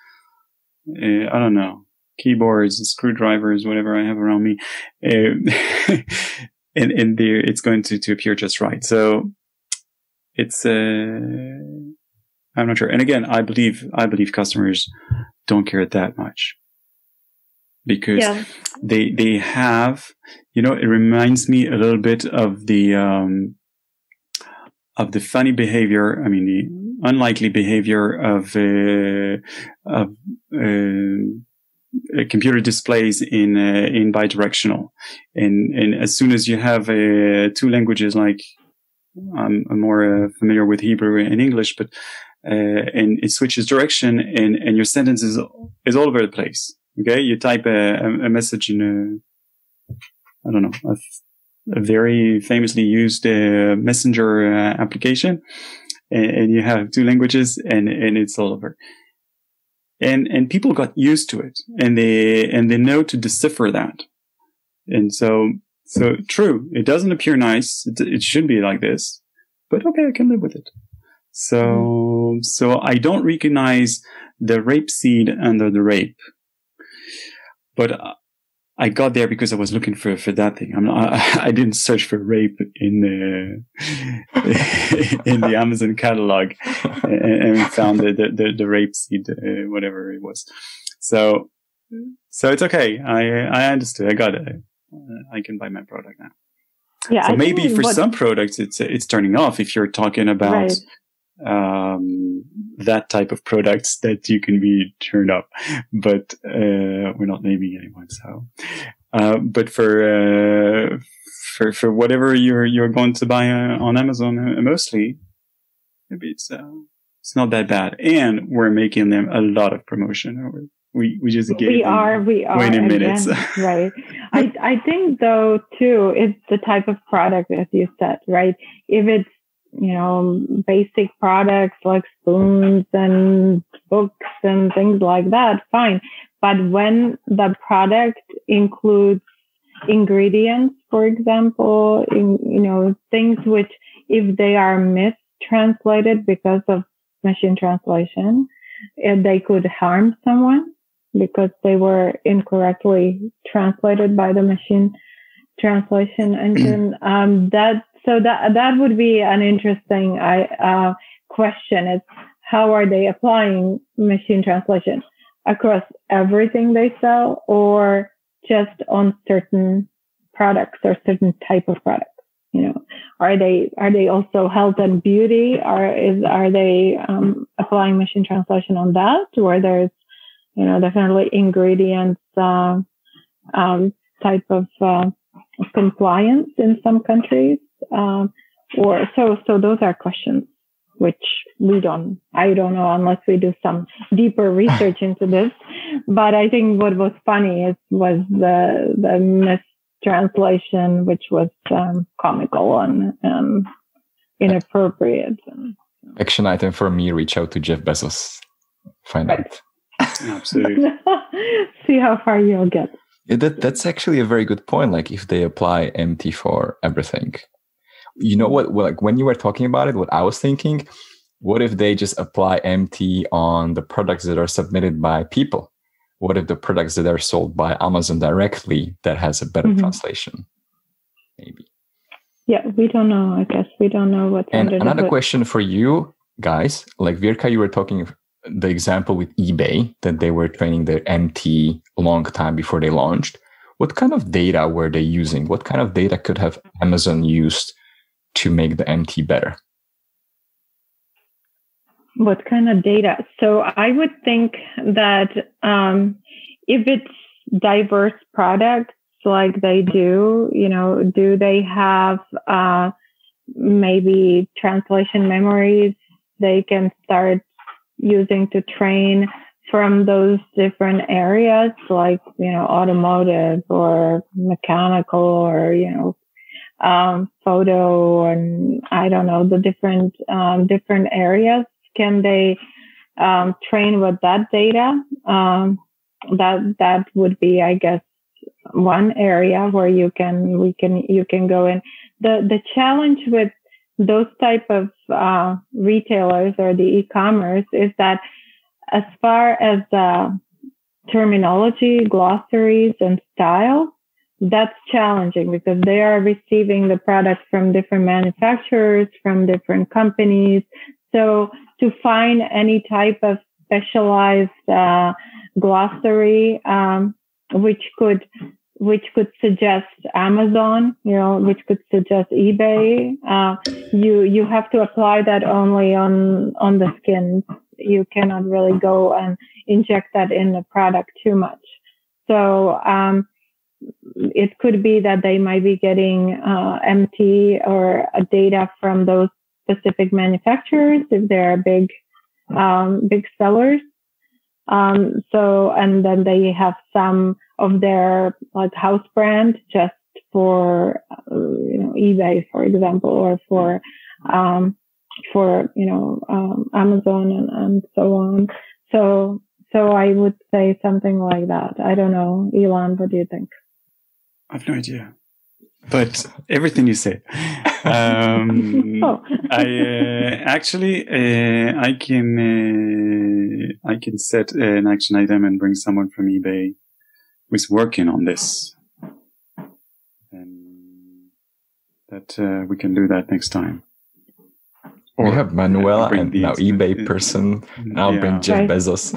Speaker 2: uh, I don't know, keyboards, screwdrivers, whatever I have around me, uh, and, and there it's going to, to appear just right. So it's, uh, I'm not sure. And again, I believe, I believe customers don't care that much because yeah. they, they have, you know, it reminds me a little bit of the, um, of the funny behavior. I mean, the unlikely behavior of, uh, of uh, computer displays in uh, in bidirectional, and and as soon as you have uh, two languages like I'm, I'm more uh, familiar with Hebrew and English, but and it switches direction, and and your sentence is is all over the place. Okay, you type a, a message in a I don't know a, a very famously used uh, messenger application and, and you have two languages and, and it's all over. And, and people got used to it and they, and they know to decipher that. And so, so true. It doesn't appear nice. It, it should be like this, but okay, I can live with it. So, so I don't recognize the rape seed under the rape, but I got there because I was looking for, for that thing. I'm not, I, I didn't search for rape in the, in the Amazon catalog and, and found the, the, the, rape seed, uh, whatever it was. So, so it's okay. I, I understood. I got it. I can buy my product now. Yeah. So I maybe for what, some products, it's, it's turning off if you're talking about, right um, that type of products that you can be turned up. But uh, we're not naming anyone, so. Uh, but for uh, for for whatever you're you're going to buy uh, on Amazon, uh, mostly, maybe it's uh, it's not that bad, and we're making them a lot of promotion. We we just gave
Speaker 3: we are we are
Speaker 2: twenty minutes,
Speaker 3: right? I I think though too, it's the type of product as you said, right? If it's you know, basic products like spoons and books and things like that, fine. But when the product includes ingredients, for example, in, you know, things which if they are mistranslated because of machine translation, eh, they could harm someone because they were incorrectly translated by the machine translation engine. um, that so that that would be an interesting uh, question. Is how are they applying machine translation across everything they sell, or just on certain products or certain type of products? you know, are they are they also health and beauty? Are is are they um, applying machine translation on that, where there's you know definitely ingredients uh, um, type of uh, compliance in some countries, um, or so so those are questions which we don't I don't know unless we do some deeper research into this. But I think what was funny is was the the mistranslation, which was um, comical and um, inappropriate.
Speaker 1: Action item for me: reach out to Jeff Bezos, find right. out.
Speaker 2: Absolutely.
Speaker 3: See how far you'll get.
Speaker 1: Yeah, that that's actually a very good point. Like if they apply MT for everything, you know what? Like when you were talking about it, what I was thinking, what if they just apply MT on the products that are submitted by people? what if the products that are sold by Amazon directly that has a better mm-hmm. translation? Maybe.
Speaker 3: Yeah, we don't know. I guess we don't know what.
Speaker 1: And another question for you guys, like Virka, you were talking the example with eBay that they were training their MT a long time before they launched. What kind of data were they using? What kind of data could have Amazon used to make the MT better?
Speaker 3: What kind of data? So I would think that um, if it's diverse products like they do, you know, do they have uh, maybe translation memories they can start using to train from those different areas like, you know, automotive or mechanical or, you know, um, photo and I don't know, the different, um, different areas can they um, train with that data? Um, that that would be, I guess, one area where you can we can you can go in. The the challenge with those type of uh, retailers or the e-commerce is that as far as uh, terminology, glossaries, and style, that's challenging because they are receiving the product from different manufacturers, from different companies. So to find any type of specialized uh, glossary, um, which could which could suggest Amazon, you know, which could suggest eBay. Uh, you you have to apply that only on on the skin. You cannot really go and inject that in the product too much. So um, it could be that they might be getting uh, MT or data from those specific manufacturers if they're big um, big sellers. Um, so and then they have some of their like house brand just for uh, you know eBay for example or for um, for you know um, Amazon and, and so on. So so I would say something like that. I don't know, Ilan. What do you think?
Speaker 2: I've no idea but everything you say. Um, oh. I uh, actually uh, I can uh, I can set an action item and bring someone from eBay who's working on this, and that uh, we can do that next time.
Speaker 1: Or we have Manuela and now eBay person. I'll yeah. bring Jeff right. Bezos.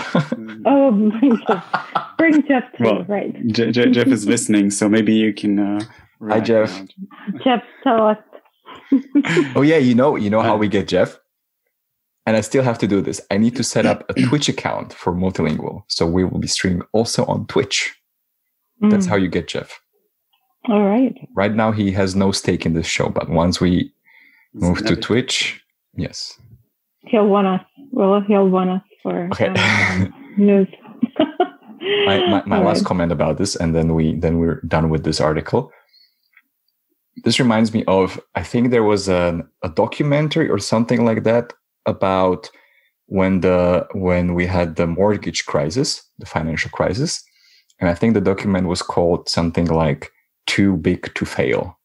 Speaker 3: oh, bring Jeff. Bring Jeff too, well, right.
Speaker 2: J- J- Jeff is listening, so maybe you can uh,
Speaker 1: Right, Hi, Jeff.
Speaker 3: Jeff, tell us.
Speaker 1: oh yeah, you know, you know how we get Jeff. And I still have to do this. I need to set up a Twitch account for multilingual, so we will be streaming also on Twitch. That's mm. how you get Jeff.
Speaker 3: All right.
Speaker 1: Right now, he has no stake in this show, but once we move to Twitch, yes,
Speaker 3: he'll want us. Well, he'll want us for okay. Um, news.
Speaker 1: My my, my last right. comment about this, and then we then we're done with this article this reminds me of I think there was a, a documentary or something like that about when the when we had the mortgage crisis, the financial crisis, and I think the document was called something like "Too Big to Fail,"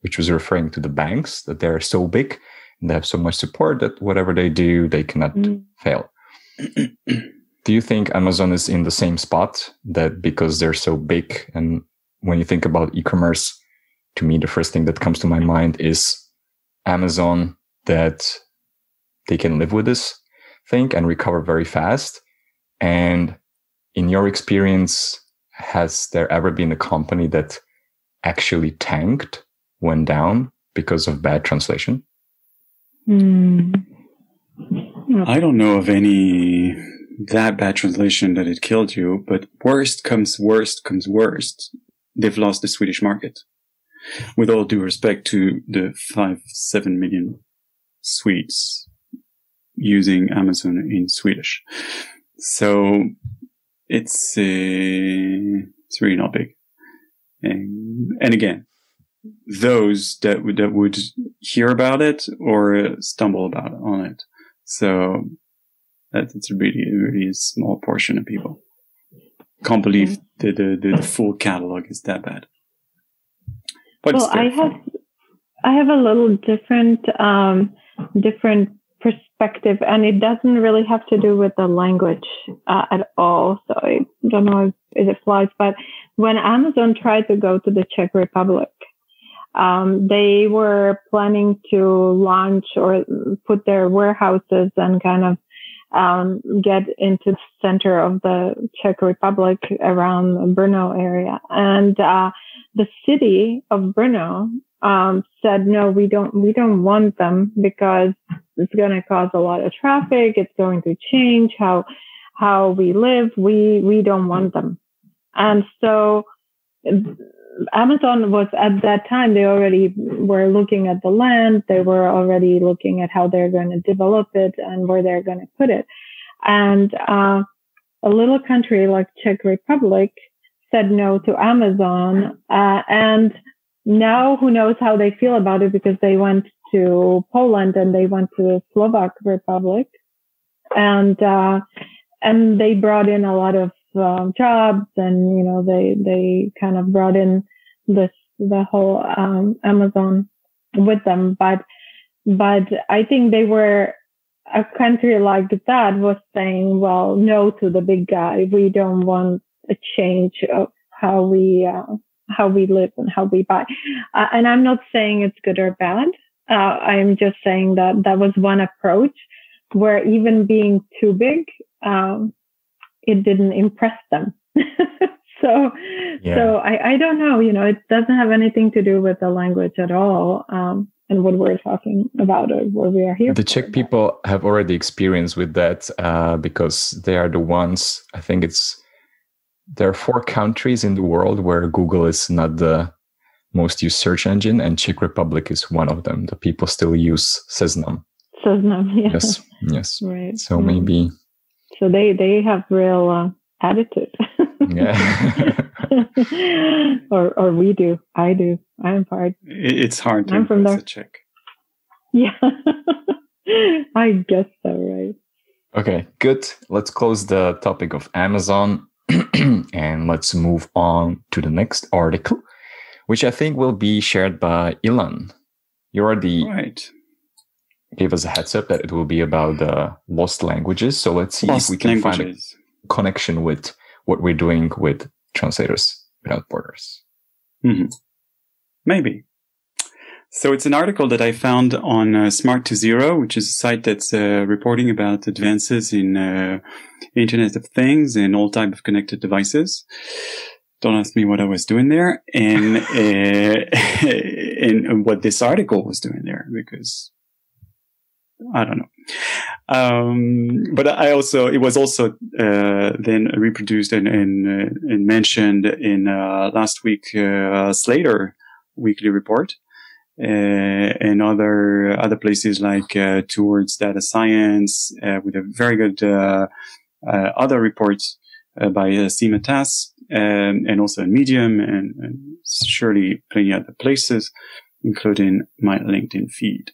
Speaker 1: which was referring to the banks that they're so big and they have so much support that whatever they do, they cannot mm. fail. do you think Amazon is in the same spot that because they're so big and when you think about e-commerce to me, the first thing that comes to my mind is Amazon that they can live with this thing and recover very fast. And in your experience, has there ever been a company that actually tanked, went down because of bad translation?
Speaker 3: Mm.
Speaker 2: I don't know of any that bad translation that it killed you, but worst comes worst comes worst. They've lost the Swedish market. With all due respect to the five, seven million Swedes using Amazon in Swedish. So it's, uh, it's really not big. And, and again, those that would, that would hear about it or stumble about on it. So that's a really, really small portion of people. Can't believe the, the, the, the full catalog is that bad.
Speaker 3: But well, I have, I have a little different, um, different perspective and it doesn't really have to do with the language uh, at all. So I don't know if, if it flies, but when Amazon tried to go to the Czech Republic, um, they were planning to launch or put their warehouses and kind of um, get into the center of the Czech Republic around Brno area. And uh, the city of Brno um, said, no, we don't, we don't want them because it's going to cause a lot of traffic. It's going to change how, how we live. We, we don't want them. And so Amazon was at that time, they already were looking at the land. They were already looking at how they're going to develop it and where they're going to put it. And, uh, a little country like Czech Republic said no to Amazon. Uh, and now who knows how they feel about it because they went to Poland and they went to the Slovak Republic and, uh, and they brought in a lot of um, jobs and, you know, they, they kind of brought in this, the whole, um, Amazon with them. But, but I think they were, a country like that was saying, well, no to the big guy. We don't want a change of how we, uh, how we live and how we buy. Uh, and I'm not saying it's good or bad. Uh, I'm just saying that that was one approach where even being too big, um, it didn't impress them. so, yeah. so I, I don't know, you know, it doesn't have anything to do with the language at all. Um, and what we're talking about or what we are here.
Speaker 1: The Czech people have already experience with that uh, because they are the ones. I think it's there are four countries in the world where Google is not the most used search engine, and Czech Republic is one of them. The people still use Seznam.
Speaker 3: Seznam, yeah.
Speaker 1: yes, yes.
Speaker 3: Right.
Speaker 1: So mm. maybe
Speaker 3: so they they have real uh, attitude.
Speaker 2: yeah.
Speaker 3: or or we do. I do. I'm part.
Speaker 2: It's hard to I'm from there. Czech.
Speaker 3: Yeah. I guess so, right?
Speaker 1: Okay, good. Let's close the topic of Amazon and let's move on to the next article, which I think will be shared by Ilan. you are the
Speaker 2: right
Speaker 1: gave us a heads up that it will be about the lost languages. So let's see lost if we can languages. find a connection with what we're doing with Translators Without Borders.
Speaker 2: Mm-hmm. Maybe. So it's an article that I found on uh, Smart2Zero, which is a site that's uh, reporting about advances in uh, Internet of Things and all type of connected devices. Don't ask me what I was doing there and, uh, and what this article was doing there because I don't know. Um, but I also, it was also, uh, then reproduced and, and, uh, and mentioned in, uh, last week, uh, Slator weekly report. Uh, and other, other places like, uh, towards data science, with a very good, other reports, by uh, Seema Tas, um, and also in Medium and, and surely plenty other places, including my LinkedIn feed.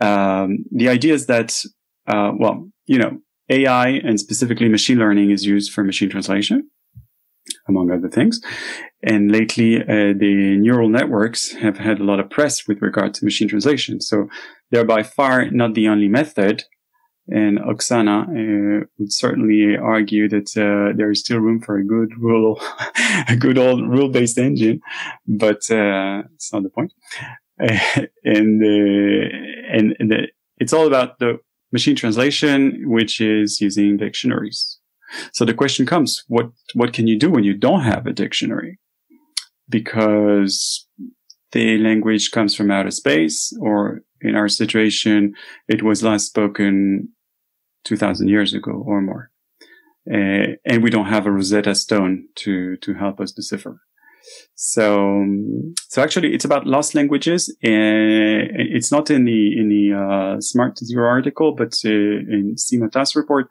Speaker 2: Um, the idea is that, uh, well, you know, AI and specifically machine learning is used for machine translation, among other things. And lately, uh, the neural networks have had a lot of press with regard to machine translation. So they're by far not the only method. And Oksana uh, would certainly argue that uh, there is still room for a good rule, a good old rule-based engine, but uh, it's not the point. and uh, and, and the, it's all about the machine translation, which is using dictionaries. So the question comes, what what can you do when you don't have a dictionary? Because the language comes from outer space, or in our situation, it was last spoken 2000 years ago or more. Uh, and we don't have a Rosetta Stone to, to help us decipher. So, so actually it's about lost languages and it's not in the, in the, uh, Smart Zero article, but, uh, in Sima Tas report,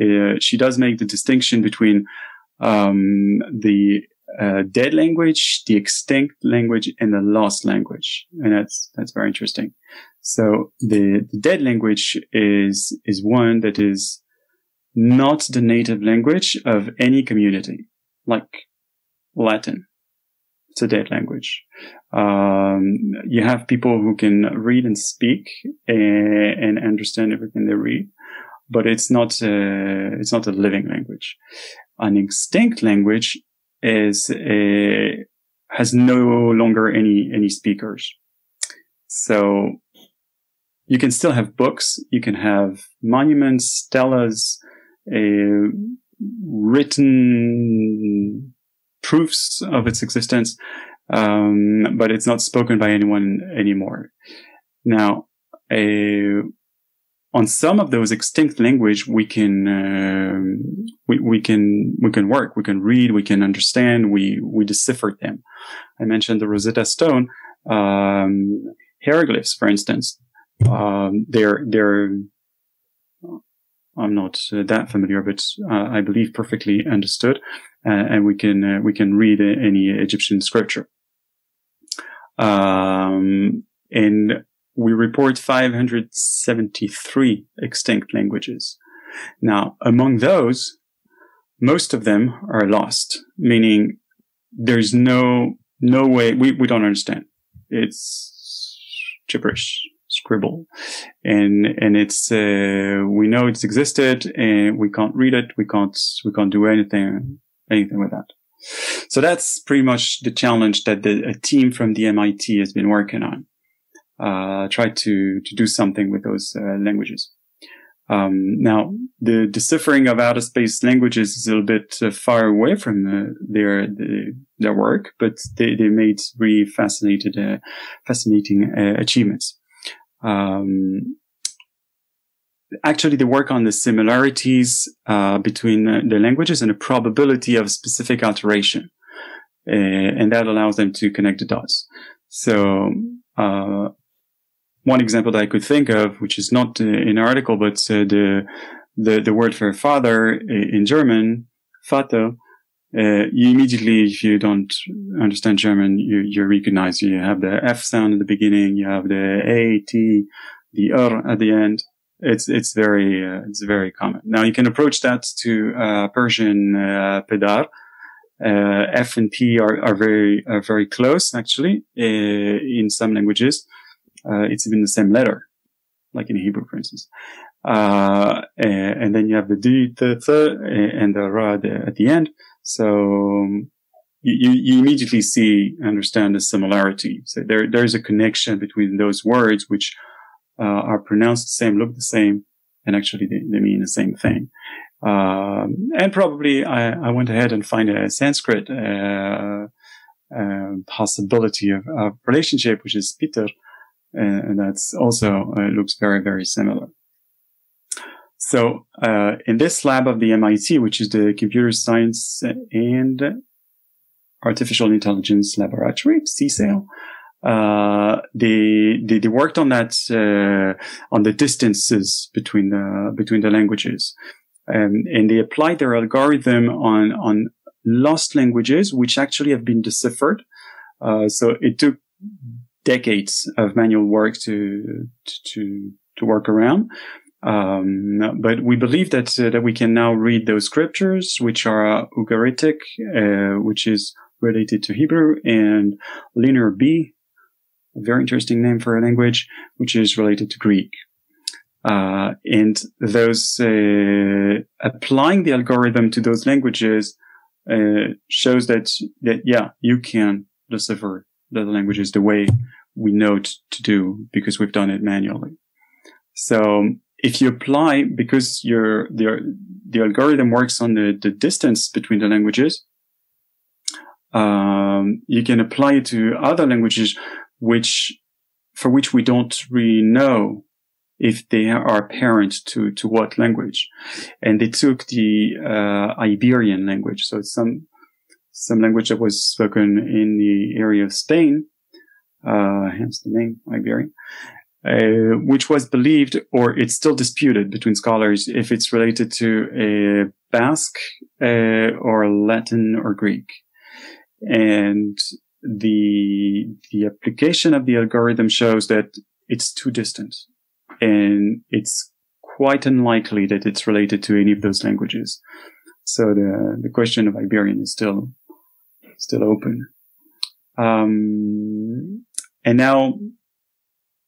Speaker 2: uh, she does make the distinction between, um, the, uh, dead language, the extinct language, and the lost language. And that's, that's very interesting. So the, the dead language is, is one that is not the native language of any community, like Latin. A dead language. Um, you have people who can read and speak and, and understand everything they read, but it's not a, it's not a living language. An extinct language is a, has no longer any any speakers. So you can still have books, you can have monuments, stelas, uh, written proofs of its existence, um, but it's not spoken by anyone anymore. Now, uh, on some of those extinct language, we can uh, we, we can we can work, we can read, we can understand, we we decipher them. I mentioned the Rosetta Stone um, hieroglyphs, for instance. Um, they're they're I'm not uh, that familiar, but uh, I believe perfectly understood, uh, and we can uh, we can read any Egyptian scripture. Um, and we report 573 extinct languages. Now, among those, most of them are lost, meaning there's no no way we, we don't understand. It's gibberish scribble. And and it's uh, we know it's existed and we can't read it. We can't we can't do anything anything with that. So that's pretty much the challenge that the a team from the MIT has been working on. Uh, try to to do something with those uh, languages. Um, now the deciphering of outer space languages is a little bit uh, far away from the, their the, their work but they, they made really fascinated uh, fascinating uh, achievements um, actually they work on the similarities uh, between the languages and the probability of specific alteration. Uh, and that allows them to connect the dots. So uh, one example that i could think of which is not uh, an article but uh, the, the the word for father in german vater uh, you immediately, if you don't understand German, you, you recognize you have the F sound at the beginning, you have the A, T, the R at the end. It's, it's very, uh, it's very common. Now you can approach that to, uh, Persian, uh, pedar. Uh, F and P are, are very, are very close actually, uh, in some languages. Uh, it's even the same letter, like in Hebrew, for instance. Uh, and, then you have the D, the th, and the ra at the end. So um, you, you immediately see, understand the similarity. So there, there's a connection between those words, which uh, are pronounced the same, look the same, and actually they, they mean the same thing. Um, and probably I, I, went ahead and find a Sanskrit uh, uh, possibility of, of, relationship, which is Peter, and that's also uh, looks very very similar. So uh, in this lab of the MIT, which is the Computer Science and Artificial Intelligence Laboratory, CSAIL, uh, they, they, they worked on that uh, on the distances between the between the languages, um, and they applied their algorithm on on lost languages, which actually have been deciphered. Uh, so it took decades of manual work to to to work around. Um, but we believe that uh, that we can now read those scriptures, which are Ugaritic, uh, which is related to Hebrew, and Linear B, a very interesting name for a language, which is related to Greek. Uh, and those uh, applying the algorithm to those languages uh, shows that that yeah, you can decipher the languages the way we know t- to do because we've done it manually. So if you apply, because your, the, the algorithm works on the, the distance between the languages, um, you can apply it to other languages, which for which we don't really know if they are parent to to what language. And they took the uh, Iberian language, so it's some some language that was spoken in the area of Spain, uh, hence the name Iberian. Uh, which was believed, or it's still disputed between scholars, if it's related to a Basque uh, or Latin or Greek. And the the application of the algorithm shows that it's too distant and it's quite unlikely that it's related to any of those languages. So the the question of iberian is still still open. Um, and now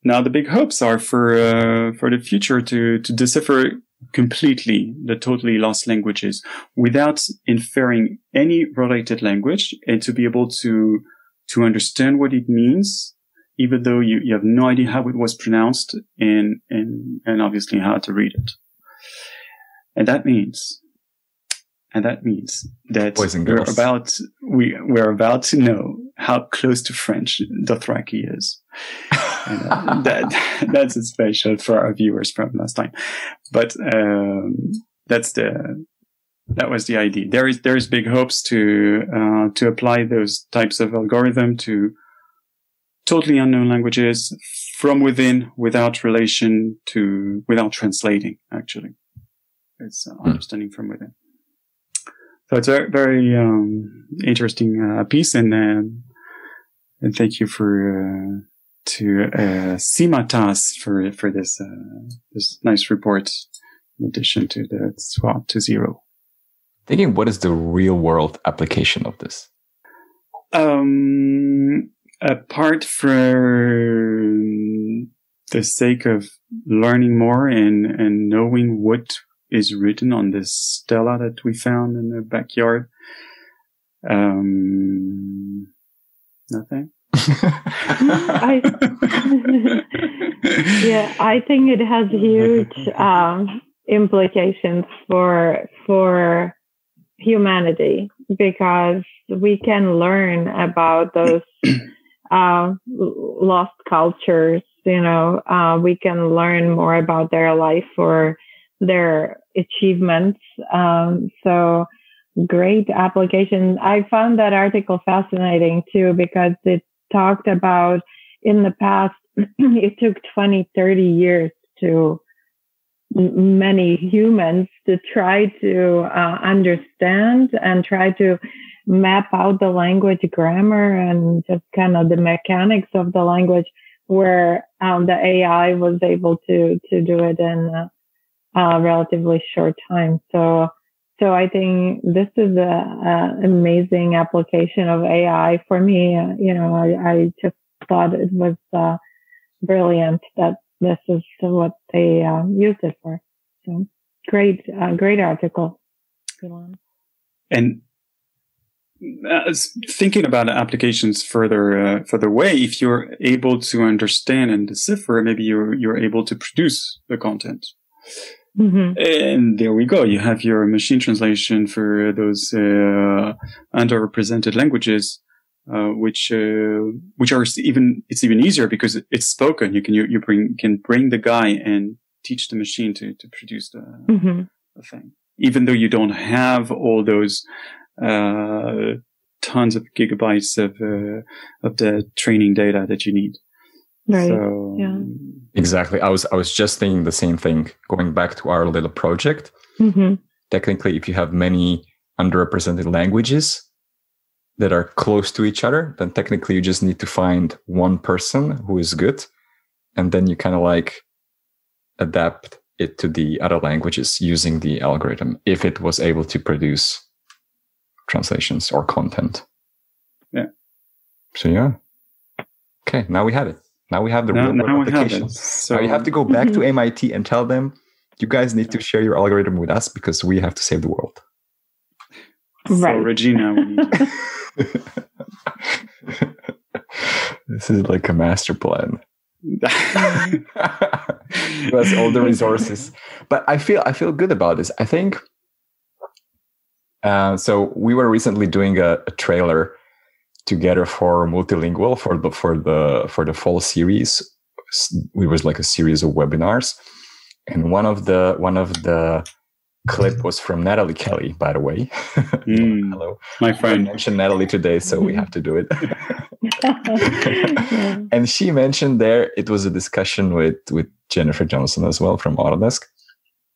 Speaker 2: now the big hopes are for uh, for the future to to decipher completely the totally lost languages without inferring any related language and to be able to to understand what it means even though you, you have no idea how it was pronounced and and and obviously how to read it. And that means and that means that we're about we we're about to know how close to French Dothraki is. and, uh, that that's a special for our viewers from last time, but um, that's the that was the idea. There is there is big hopes to uh, to apply those types of algorithm to totally unknown languages from within, without relation to without translating. Actually, it's uh, hmm. understanding from within. So it's a very um, interesting uh, piece, and uh, and thank you for uh, to uh, Simatas for for this uh, this nice report. In addition to the Smart2Zero.
Speaker 1: Thinking, what is the real world application of this?
Speaker 2: Um, apart from the sake of learning more and and knowing what is written on this stela that we found in the backyard. Um, nothing. I,
Speaker 3: yeah, I think it has huge um, implications for for humanity because we can learn about those uh, lost cultures. You know, uh, we can learn more about their life or their achievements. Um, so great application. I found that article fascinating too because it talked about in the past, it took 20, 30 years to many humans to try to uh, understand and try to map out the language grammar and just kind of the mechanics of the language where um, the AI was able to to do it in uh, a relatively short time. So, so I think this is a, a amazing application of AI for me. You know, I, I, just thought it was uh, brilliant that this is what they uh, used it for. So great, uh, great article.
Speaker 2: And uh, thinking about applications further uh, further away, if you're able to understand and decipher, maybe you're you're able to produce the content. Mm-hmm. And there we go. You have your machine translation for those uh, underrepresented languages, uh, which uh, which are even it's even easier because it's spoken. You can you, you bring can bring the guy and teach the machine to to produce the, mm-hmm. the thing, even though you don't have all those uh, tons of gigabytes of uh, of the training data that you need.
Speaker 3: Right. So, yeah.
Speaker 1: Exactly. I was I was just thinking the same thing. Going back to our little project, mm-hmm. technically, if you have many underrepresented languages that are close to each other, then technically you just need to find one person who is good, and then you kind of like adapt it to the other languages using the algorithm if it was able to produce translations or content.
Speaker 2: Yeah.
Speaker 1: So yeah. Okay, now we have it. Now we have the now, real now application. So now you have to go back to MIT and tell them, you guys need to share your algorithm with us because we have to save the world.
Speaker 2: Right. So Regina,
Speaker 1: this is like a master plan. That's all the resources. But I feel I feel good about this. I think uh, so we were recently doing a, a trailer together for multilingual for the for the for the fall series. It was like a series of webinars, and one of the one of the clip was from Nataly Kelly, by the way.
Speaker 2: Mm,
Speaker 1: Hello,
Speaker 2: my friend.
Speaker 1: I mentioned Natalie today, so we have to do it. and she mentioned there it was a discussion with with Jennifer Johnson as well from Autodesk.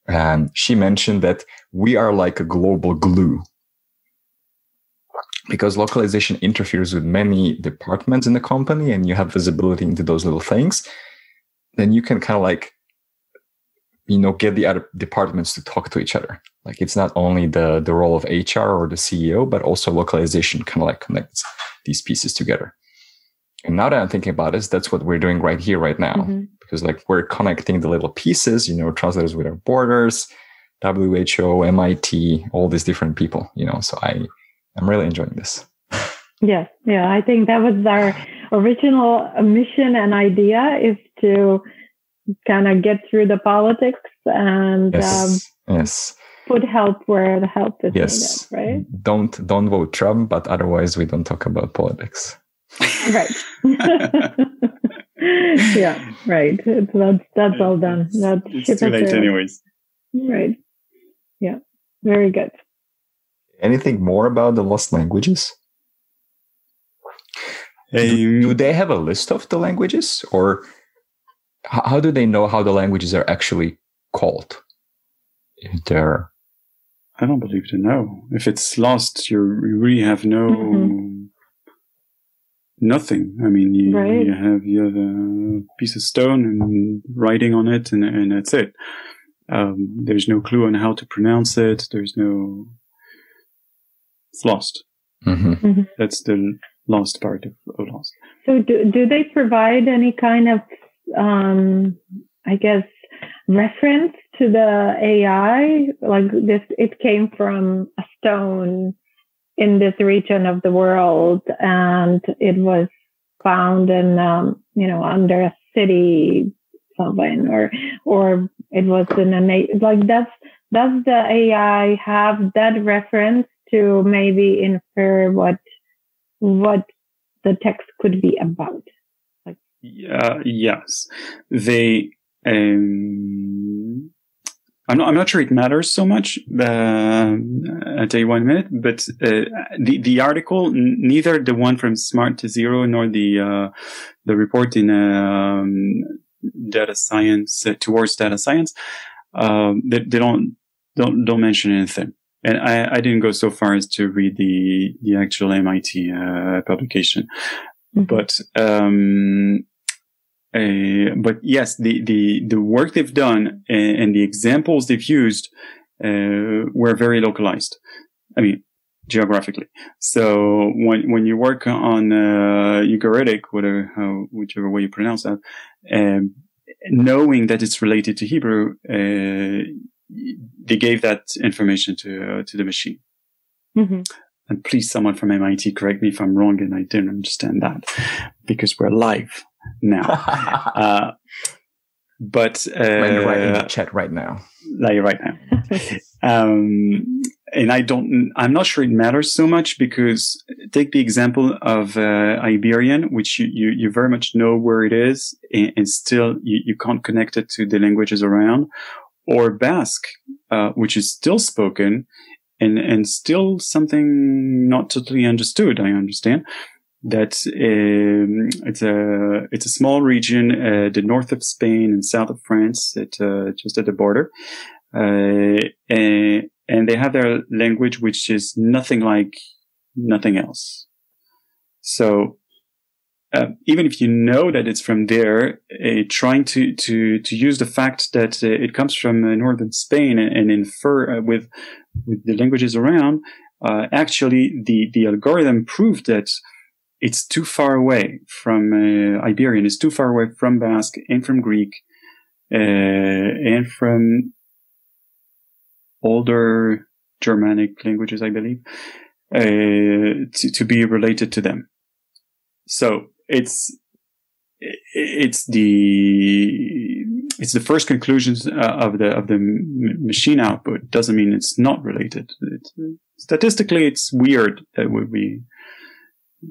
Speaker 1: And she mentioned that we are like a global glue because localization interferes with many departments in the company and you have visibility into those little things. Then you can kind of like, you know, get the other departments to talk to each other. Like it's not only the, the role of HR or the CEO, but also localization kind of like connects these pieces together. And now that I'm thinking about this, that's what we're doing right here, right now. Mm-hmm. Because like we're connecting the little pieces, you know, translators without borders, WHO, MIT, all these different people, you know. So I I'm really enjoying this.
Speaker 3: Yes, yeah. I think that was our original mission and idea is to kind of get through the politics and
Speaker 1: yes, um, yes.
Speaker 3: put help where the help is yes. needed, right?
Speaker 1: Don't don't vote Trump, but otherwise we don't talk about politics
Speaker 3: right. yeah, right. That's that's all done. That's
Speaker 2: it's too late, anyways.
Speaker 3: Right. Yeah. Very good.
Speaker 1: Anything more about the lost languages? Um, do, do, they have a list of the languages, or how do they know how the languages are actually called? If they're
Speaker 2: I don't believe to know. If it's lost, you really have no mm-hmm nothing. I mean, you, right. you have you have a piece of stone and writing on it, and and that's it. Um, there's no clue on how to pronounce it. There's no. It's lost.
Speaker 1: Mm-hmm. Mm-hmm.
Speaker 2: That's the lost part of, of lost.
Speaker 3: So, do do they provide any kind of, um, I guess, reference to the AI? Like this, it came from a stone in this region of the world and it was found in um, you know under a city something or or it was in a like that's does the AI have that reference to maybe infer what what the text could be about?
Speaker 2: Like, uh, yes, they um, I'm not, I'm not sure it matters so much. Uh, I'll tell you one minute, but uh, the the article, neither the one from Smart2Zero nor the uh, the report in um, data science uh, towards data science, um, they, they, don't don't don't mention anything. And I, I didn't go so far as to read the the actual MIT uh, publication, mm-hmm. but um, uh, but yes, the, the, the work they've done and, and the examples they've used uh, were very localized. I mean, geographically. So when when you work on uh, Ugaritic, whatever how, whichever way you pronounce that, um, knowing that it's related to Hebrew, uh, they gave that information to uh, to the machine.
Speaker 3: Mm-hmm.
Speaker 2: And please, someone from MIT, correct me if I'm wrong and I didn't understand that, because we're live now. uh, but uh,
Speaker 1: right in the chat right now.
Speaker 2: Like right now. um, and I don't, I'm not sure it matters so much because take the example of uh, Iberian, which you, you, you, very much know where it is and, and still you, you, can't connect it to the languages around or Basque, uh, which is still spoken and, and still something not totally understood. I understand that um, it's a it's a small region, uh, the north of Spain and south of France, at, uh, just at the border, uh, and, and, they have their language, which is nothing like nothing else. So. Uh, even if you know that it's from there, uh, trying to, to, to use the fact that uh, it comes from northern Spain and, and infer with, with the languages around, actually the, the algorithm proved that it's too far away from uh, Iberian. It's too far away from Basque and from Greek uh, and from older Germanic languages, I believe, uh, to, to be related to them. So it's it's the it's the first conclusions uh, of the of the machine output. Doesn't mean it's not related. It's, statistically, it's weird that would be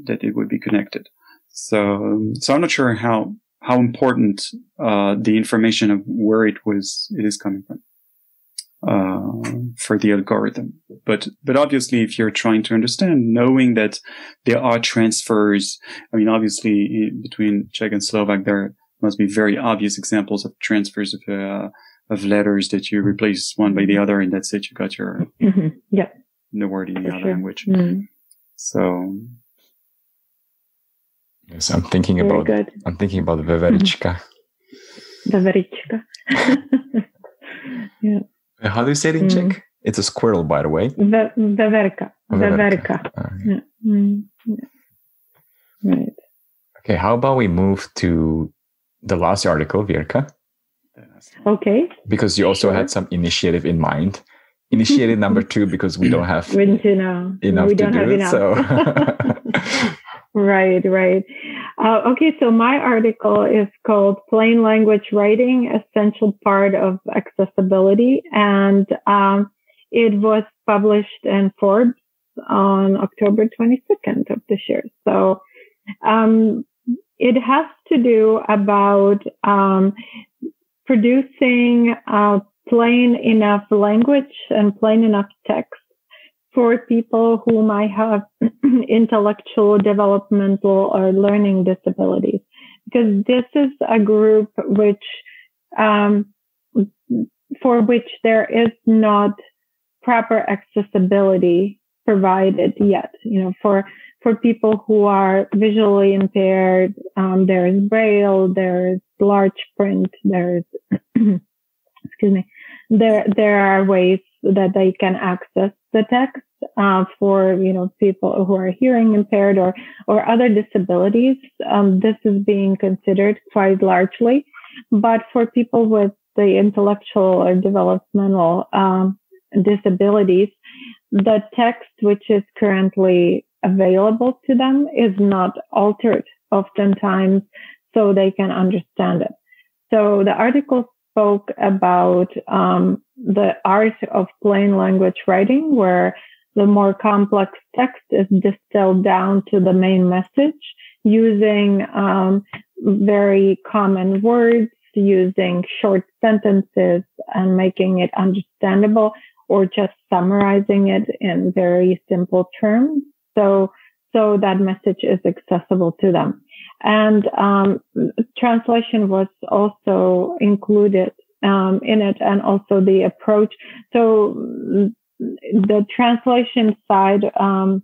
Speaker 2: that it would be connected. So, so I'm not sure how how important uh, the information of where it was it is coming from uh, for the algorithm. But but obviously, if you're trying to understand, knowing that there are transfers, I mean, obviously between Czech and Slovak, there must be very obvious examples of transfers of uh, of letters that you replace one by the other, and that's it. You got your
Speaker 3: mm-hmm. yeah
Speaker 2: the word in the other
Speaker 3: sure.
Speaker 2: language.
Speaker 3: Mm.
Speaker 2: So
Speaker 1: Yes, I'm thinking
Speaker 3: Very
Speaker 1: about
Speaker 3: good.
Speaker 1: I'm thinking about Veverička.
Speaker 3: Veverička. yeah.
Speaker 1: How do you say it in
Speaker 3: Mm.
Speaker 1: Czech? It's a squirrel, by the way.
Speaker 3: The Veverka. Veverka.
Speaker 1: Uh,
Speaker 3: Yeah. Mm. Right.
Speaker 1: Okay, how about we move to the last article, Virka?
Speaker 3: Okay.
Speaker 1: Because you also
Speaker 3: Sure.
Speaker 1: had some initiative in mind. Initiative number two, because we don't have
Speaker 3: We don't know.
Speaker 1: enough
Speaker 3: we
Speaker 1: to
Speaker 3: don't
Speaker 1: do
Speaker 3: have
Speaker 1: it.
Speaker 3: enough.
Speaker 1: So
Speaker 3: right, right. Uh, okay, so my article is called Plain Language Writing, Essential Part of Accessibility. And um, it was published in Forbes on October 22nd of this year. So um, it has to do about um, producing uh, plain enough language and plain enough text for people who might have intellectual, developmental, or learning disabilities. Because this is a group which, um, for which there is not proper accessibility provided yet. You know, for for people who are visually impaired, um, there's braille, there's large print, there's excuse me, there there are ways that they can access the text uh, for you know people who are hearing impaired or or other disabilities. Um, this is being considered quite largely, but for people with the intellectual or developmental um, disabilities, the text which is currently available to them is not altered oftentimes so they can understand it. So the article spoke about um, the art of plain language writing, where the more complex text is distilled down to the main message using um, very common words, using short sentences and making it understandable or just summarizing it in very simple terms. So, so that message is accessible to them. And um, translation was also included um, in it, and also the approach. So the translation side um,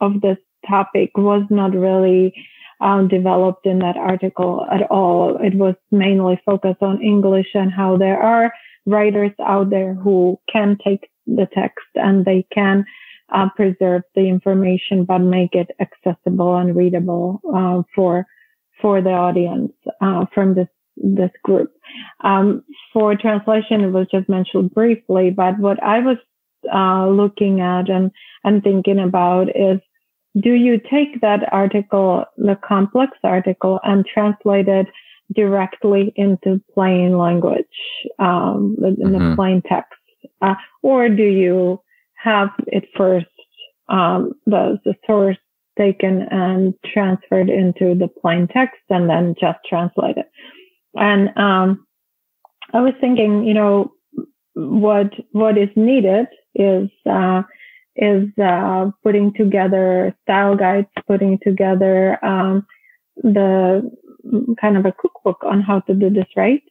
Speaker 3: of this topic was not really um, developed in that article at all. It was mainly focused on English and how there are writers out there who can take the text and they can uh, preserve the information but make it accessible and readable uh, for for the audience uh, from this this group. Um, for translation, it was just mentioned briefly, but what I was uh, looking at and and thinking about is, do you take that article, the complex article, and translate it directly into plain language, um, in
Speaker 1: Mhm.
Speaker 3: the plain text, uh, or do you have it first, um, the the source taken and transferred into the plain text and then just translate it. And um, I was thinking, you know, what what is needed is uh, is uh, putting together style guides, putting together um, the kind of a cookbook on how to do this right.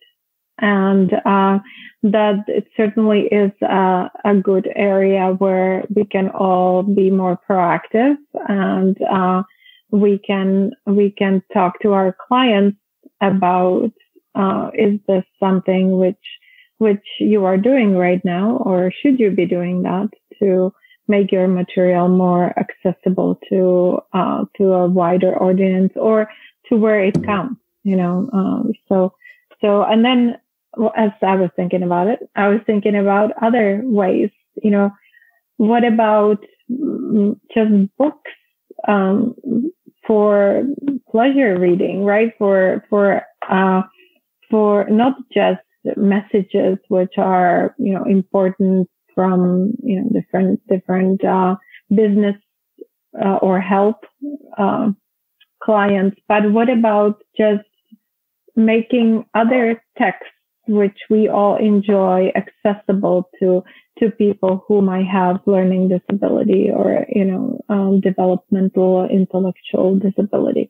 Speaker 3: And uh, that it certainly is a, a, good area where we can all be more proactive and uh, we can we can talk to our clients about uh, is this something which which you are doing right now or should you be doing that to make your material more accessible to uh, to a wider audience or to where it counts you know um, so so and then well, as I was thinking about it, I was thinking about other ways. You know, what about just books um, for pleasure reading, right? For for uh, for not just messages which are you know important from you know different different uh, business uh, or help uh, clients, but what about just making other texts which we all enjoy accessible to to people who might have learning disability or you know um, developmental intellectual disability.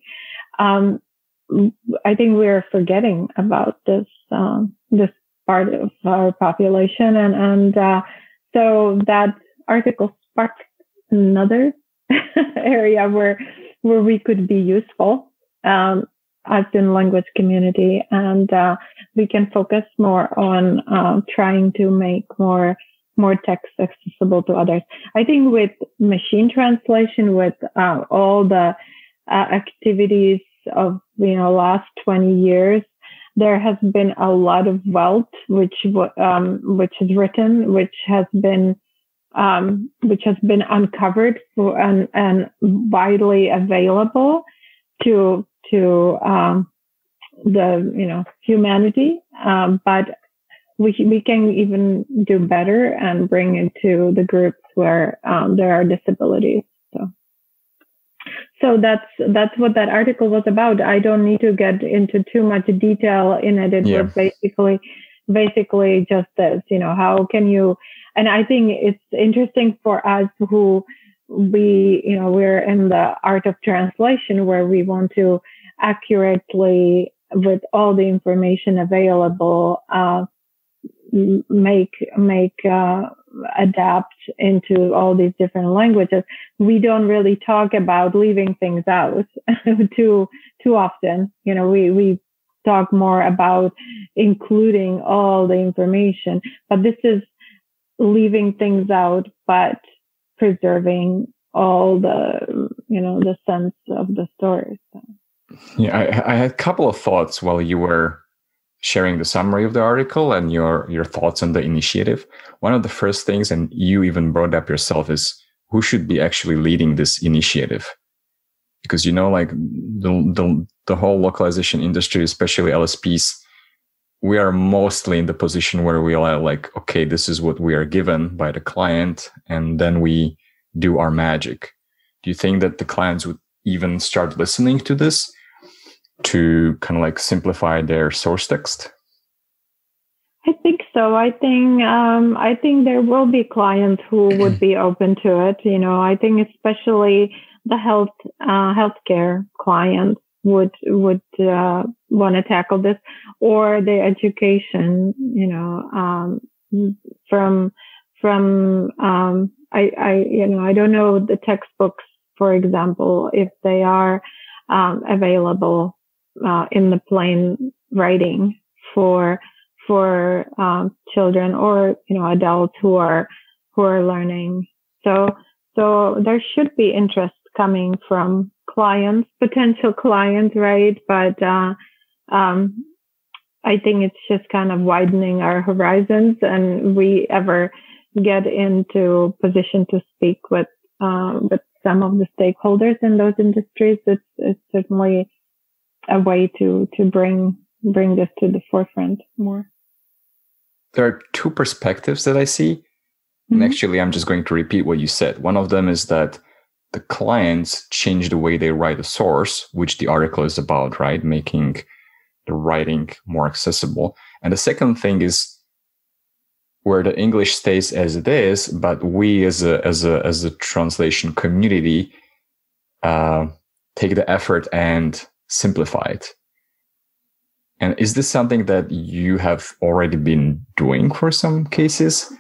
Speaker 3: Um, I think we're forgetting about this um, this part of our population, and and uh, so that article sparked another area where where we could be useful um, as in language community, and uh, we can focus more on uh, trying to make more more text accessible to others. I think with machine translation, with uh, all the uh, activities of you know last 20 years, there has been a lot of wealth which um, which is written, which has been um, which has been uncovered for, and, and widely available to to um, the you know humanity, um, but we we can even do better and bring it to the groups where um, there are disabilities. So. So that's that's what that article was about. I don't need to get into too much detail in it. It yeah. was basically basically just this, you know, how can you and I think it's interesting for us who we, you know, we're in the art of translation where we want to accurately, with all the information available, uh, make make uh, adapt into all these different languages. We don't really talk about leaving things out too too often. You know, we we talk more about including all the information, but this is leaving things out, but preserving all the, you know, the sense of the story. So.
Speaker 1: Yeah, I, I had a couple of thoughts while you were sharing the summary of the article and your your thoughts on the initiative. One of the first things, and you even brought up yourself, is who should be actually leading this initiative? Because you know, like the the, the whole localization industry, especially LSPs, we are mostly in the position where we are like, okay, this is what we are given by the client, and then we do our magic. Do you think that the clients would even start listening to this to kind of like simplify their source text?
Speaker 3: I think so. I think um, I think there will be clients who would be open to it. You know, I think especially the health uh, healthcare clients would would uh, want to tackle this, or the education, you know, um, from from um, I, I you know I don't know the textbooks, for example, if they are um, available uh, in the plain writing for for um, children or you know adults who are who are learning. So so there should be interest coming from clients, potential clients, right? But uh, um, I think it's just kind of widening our horizons, and we ever get into position to speak with uh, with some of the stakeholders in those industries. It's, it's certainly a way to to bring bring this to the forefront more.
Speaker 1: There are two perspectives that I see. Mm-hmm. And actually, I'm just going to repeat what you said. One of them is that the clients change the way they write a source, which the article is about, right? Making the writing more accessible. And the second thing is where the English stays as it is, but we as a as a as a translation community uh, take the effort and simplify it. And is this something that you have already been doing for some cases?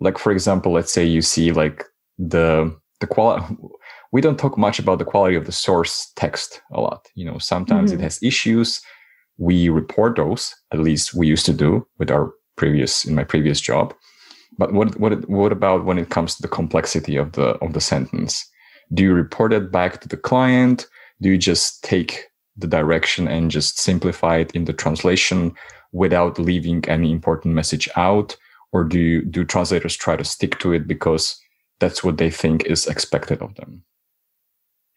Speaker 1: Like for example, let's say you see like the the quality we don't talk much about the quality of the source text a lot. You know, sometimes mm-hmm. it has issues. We report those, at least we used to do with our previous, in my previous job. But what, what, what about when it comes to the complexity of the, of the sentence? Do you report it back to the client? Do you just take the direction and just simplify it in the translation without leaving any important message out? Or do do translators try to stick to it because that's what they think is expected of them?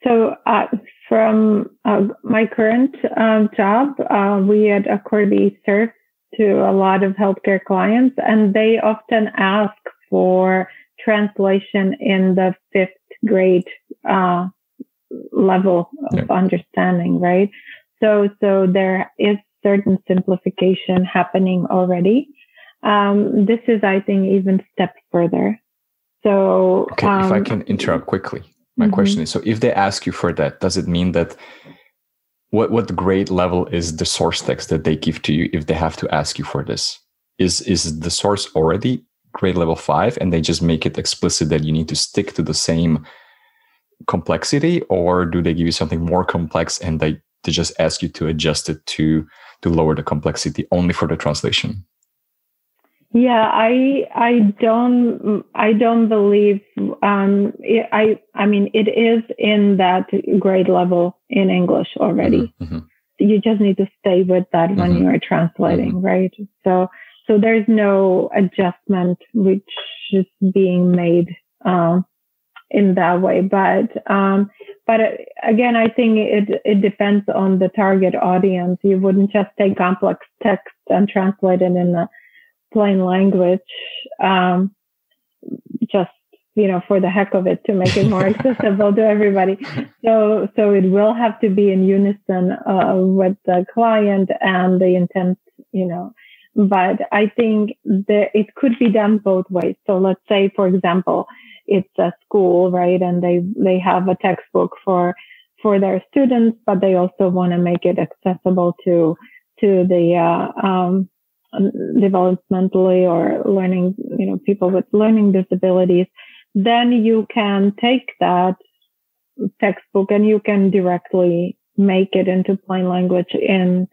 Speaker 3: So uh, from uh, my current um, job, uh, we at Akorbi serve to a lot of healthcare clients, and they often ask for translation in the fifth grade uh, level of yeah. understanding, right? So, so there is certain simplification happening already. Um, this is, I think, even step further. So,
Speaker 1: okay, um, if I um, can interrupt quickly, my mm-hmm. question is: so, if they ask you for that, does it mean that what what grade level is the source text that they give to you if they have to ask you for this? Is is the source already grade level five, and they just make it explicit that you need to stick to the same complexity, or do they give you something more complex and they they just ask you to adjust it to to lower the complexity only for the translation?
Speaker 3: Yeah, I I don't I don't believe um it, I I mean it is in that grade level in English already. Mm-hmm, mm-hmm. You just need to stay with that mm-hmm. when you are translating, mm-hmm. right? So so there's no adjustment which is being made um, in that way. But um, but uh, again, I think it it depends on the target audience. You wouldn't just take complex text and translate it in a plain language, um, just you know for the heck of it to make it more accessible to everybody. So so it will have to be in unison uh, with the client and the intent, you know. But I think that it could be done both ways. So let's say, for example, it's a school, right? And they, they have a textbook for, for their students, but they also want to make it accessible to, to the, uh, um, developmentally or learning, you know, people with learning disabilities, then you can take that textbook and you can directly make it into plain language in,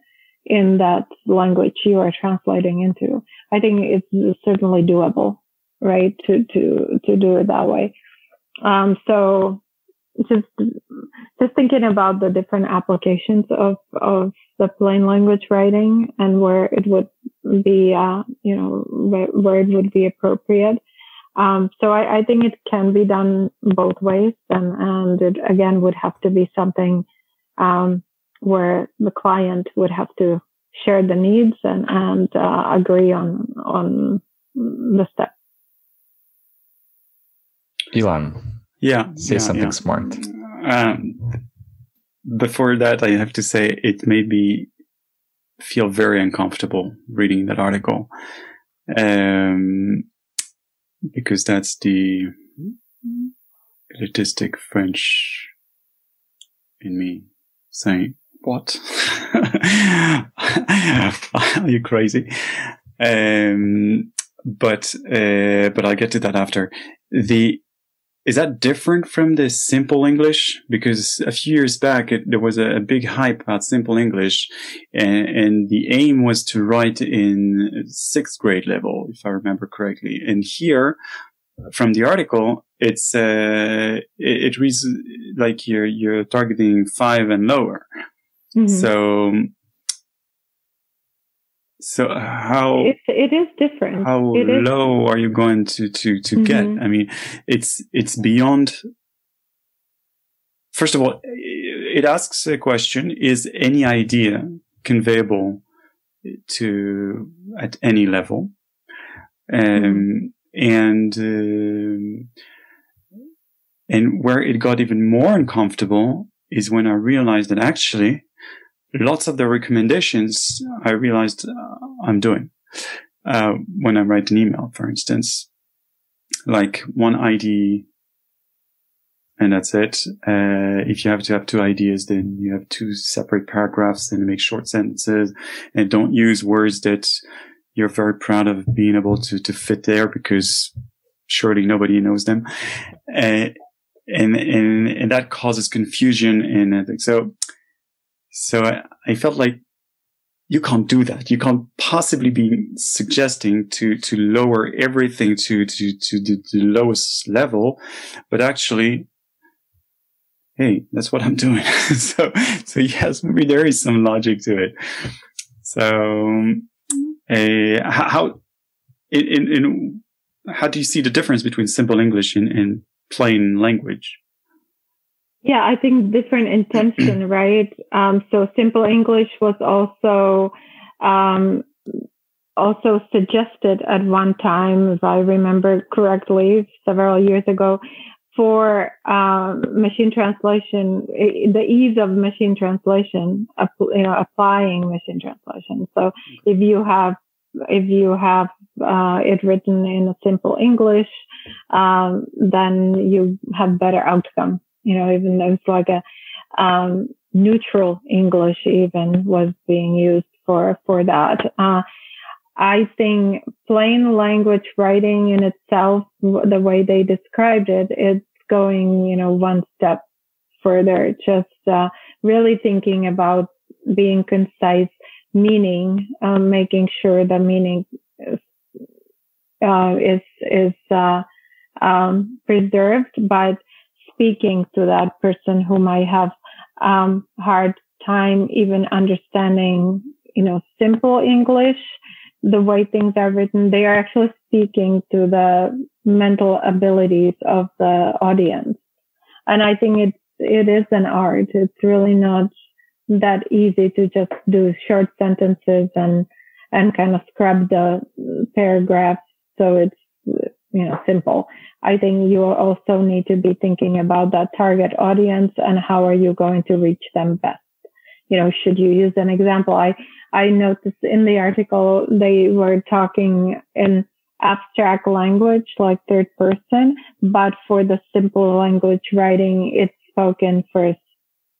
Speaker 3: in that language you are translating into. I think it's certainly doable right? To, to, to do it that way. Um, so just, just thinking about the different applications of, of the plain language writing and where it would be, uh, you know, where, where, it would be appropriate. Um, so I, I, think it can be done both ways and, and it again would have to be something, um, where the client would have to share the needs and, and, uh, agree on, on the steps.
Speaker 1: Ilan.
Speaker 2: Yeah.
Speaker 1: Say
Speaker 2: yeah,
Speaker 1: something
Speaker 2: yeah.
Speaker 1: smart.
Speaker 2: Um, before that, I have to say it made me feel very uncomfortable reading that article. Um, because that's the elitistic French in me saying, what? Are you crazy? Um, but, uh, but I'll get to that after. The, is that different from the simple English? Because a few years back, it, there was a, a, big hype about simple English and, and, the aim was to write in sixth grade level, if I remember correctly. And here, from the article, it's, uh, it, it reads like you're, you're targeting five and lower. Mm-hmm. So so how
Speaker 3: it's, it is different.
Speaker 2: How
Speaker 3: it
Speaker 2: low is. are you going to to to mm-hmm. get? I mean, it's it's beyond. First of all, it asks a question: Is any idea conveyable to at any level? Um, mm-hmm. and uh, and where it got even more uncomfortable is when I realized that actually lots of the recommendations I realized uh, I'm doing uh, when I write an email, for instance, like one ID and that's it. Uh, if you have to have two ideas, then you have two separate paragraphs and make short sentences and don't use words that you're very proud of being able to, to fit there because surely nobody knows them. Uh, and, and, and that causes confusion and so so I, I felt like you can't do that. You can't possibly be suggesting to, to lower everything to, to, to the, the lowest level, but actually, hey, that's what I'm doing. so, so yes, maybe there is some logic to it. So, uh, how, in, in, how do you see the difference between simple English and, and plain language?
Speaker 3: Yeah, I think different intention, right? Um, so simple English was also um, also suggested at one time, if I remember correctly, several years ago, for um, machine translation, the ease of machine translation, you know, applying machine translation. So if you have if you have uh, it written in a simple English, um, then you have better outcome. You know, even though it's like a um, neutral English, even was being used for for that. Uh, I think plain language writing in itself, the way they described it, it's going, you know, one step further. Just uh, really thinking about being concise meaning, um, making sure the meaning is uh, is, is uh, um, preserved, but speaking to that person who might have um, hard time even understanding, you know, simple English, the way things are written, they are actually speaking to the mental abilities of the audience. And I think it's, it is an art. It's really not that easy to just do short sentences and and kind of scrub the paragraphs so it's you know simple i think you also need to be thinking about that target audience and how are you going to reach them best you know should you use an example i i noticed in the article they were talking in abstract language like third person but for the simple language writing it's spoken first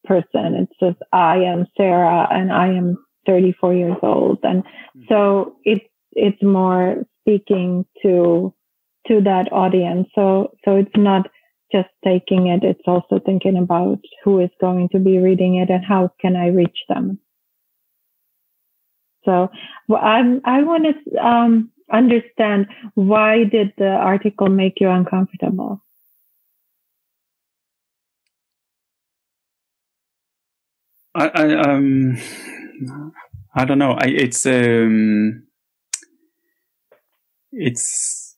Speaker 3: person. It's just, I am Sarah and I am 34 years old. And mm-hmm. so it's, it's more speaking to, to that audience. So, so it's not just taking it. It's also thinking about who is going to be reading it and how can I reach them. So well, I, I want to um, understand why did the article make you uncomfortable?
Speaker 2: I, I um I don't know. I it's um it's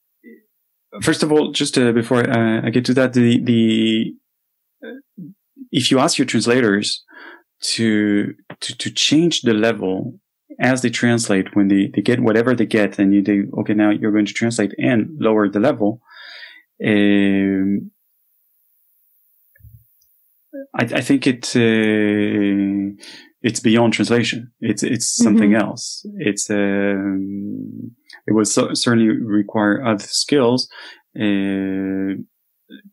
Speaker 2: first of all just uh, before uh, I get to that the the uh, if you ask your translators to to to change the level as they translate when they, they get whatever they get and you do okay now you're going to translate and lower the level um, I, I think it uh, it's beyond translation. It's it's something mm-hmm. else. It's um, it would so, certainly require other skills. Uh,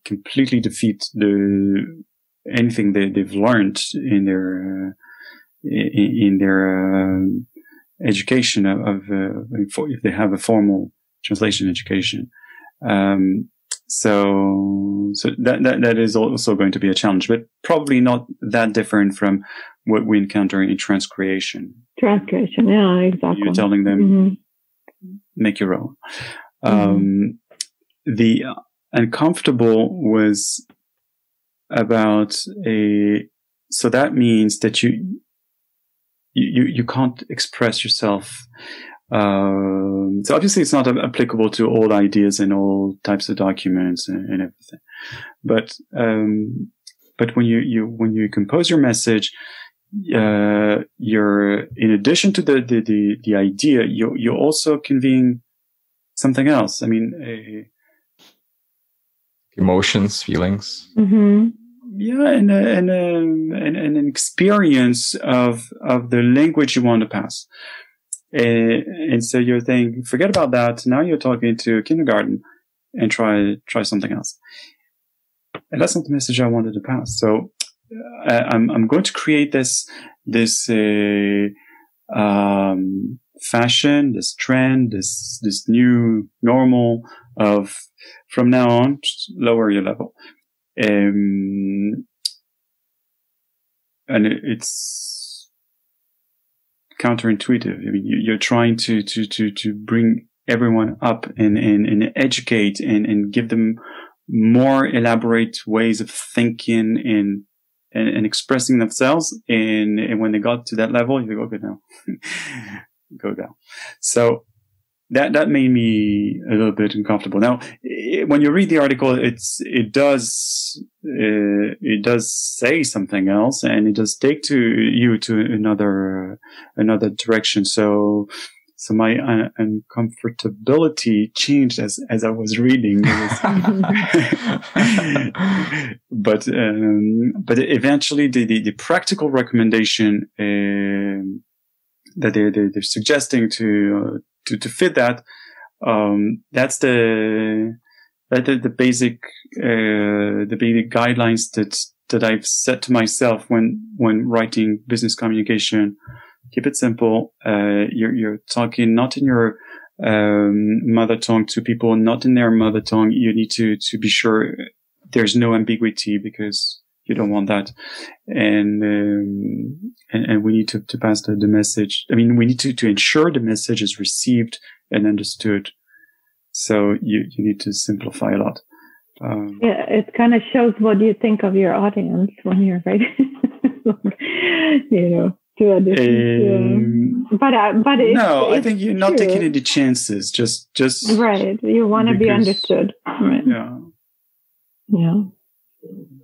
Speaker 2: completely defeat the anything that they've learned in their uh, in, in, their uh, education of, of uh, if they have a formal translation education. Um, so, so that, that, that is also going to be a challenge, but probably not that different from what we encounter in transcreation.
Speaker 3: Transcreation, yeah, exactly.
Speaker 2: You're telling them, mm-hmm. make your own. Mm-hmm. Um, the uncomfortable was about a, so that means that you, you, you can't express yourself um, so obviously it's not applicable to all ideas and all types of documents and, and everything. But, um, but when you, you, when you compose your message, uh, you're, in addition to the, the, the, the idea, you, you're also conveying something else. I mean, a,
Speaker 1: emotions, feelings.
Speaker 3: Mm-hmm.
Speaker 2: Yeah, and, and, and, and an experience of, of the language you want to pass. And, and so you're thinking, forget about that. Now you're talking to kindergarten and try, try something else. And that's not the message I wanted to pass. So uh, I'm, I'm going to create this, this, uh, um, fashion, this trend, this, this new normal of from now on, lower your level. Um, and it, it's, counterintuitive. I mean, you, are trying to, to, to, to bring everyone up and, and, and educate and, and give them more elaborate ways of thinking and, and, and expressing themselves. And, and when they got to that level, you go, okay, now go down. So that that made me a little bit uncomfortable. Now, it, when you read the article, it's it does uh, it does say something else, and it does take to you to another uh, another direction. So so my uh, uncomfortability changed as as I was reading. but um, but eventually, the, the, the practical recommendation uh, that they they're, they're suggesting to uh, to to fit that um, that's the that the, the basic uh, the basic guidelines that that I've set to myself when when writing business communication keep it simple. Uh, you're, you're talking not in your um, mother tongue to people not in their mother tongue. You need to, to be sure there's no ambiguity because you don't want that. And, um, and, and, we need to, to pass the, the message. I mean, we need to, to ensure the message is received and understood. So you, you need to simplify a lot.
Speaker 3: Um, yeah, it kind of shows what you think of your audience when you're writing. you know, to Um, but uh, but
Speaker 2: no, I think you're not true. taking any chances. Just just
Speaker 3: right. You want to be understood. Right.
Speaker 2: Yeah.
Speaker 3: Yeah.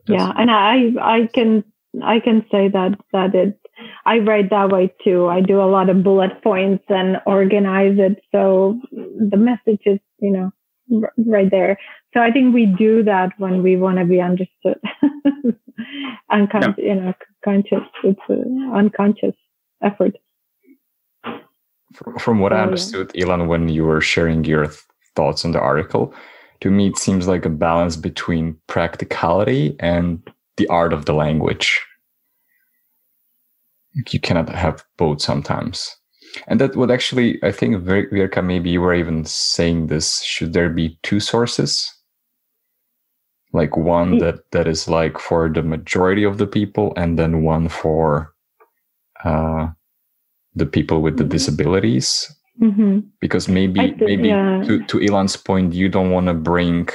Speaker 3: That's yeah, and I I can I can say that that it I write that way too. I do a lot of bullet points and organize it so the message is you know right there. So I think we do that when we want to be understood. Unconscious, yeah. you know, conscious. It's an unconscious effort.
Speaker 1: From what so, I understood, yeah. Ilan, when you were sharing your thoughts on the article, to me it seems like a balance between practicality and the art of the language. You cannot have both sometimes. And that would actually, I think, Virka, maybe you were even saying this. Should there be two sources? Like one that, that is like for the majority of the people, and then one for uh, the people with the mm-hmm. disabilities.
Speaker 3: Mm-hmm.
Speaker 1: Because maybe, th- maybe yeah. to, to Ilan's point, you don't want to bring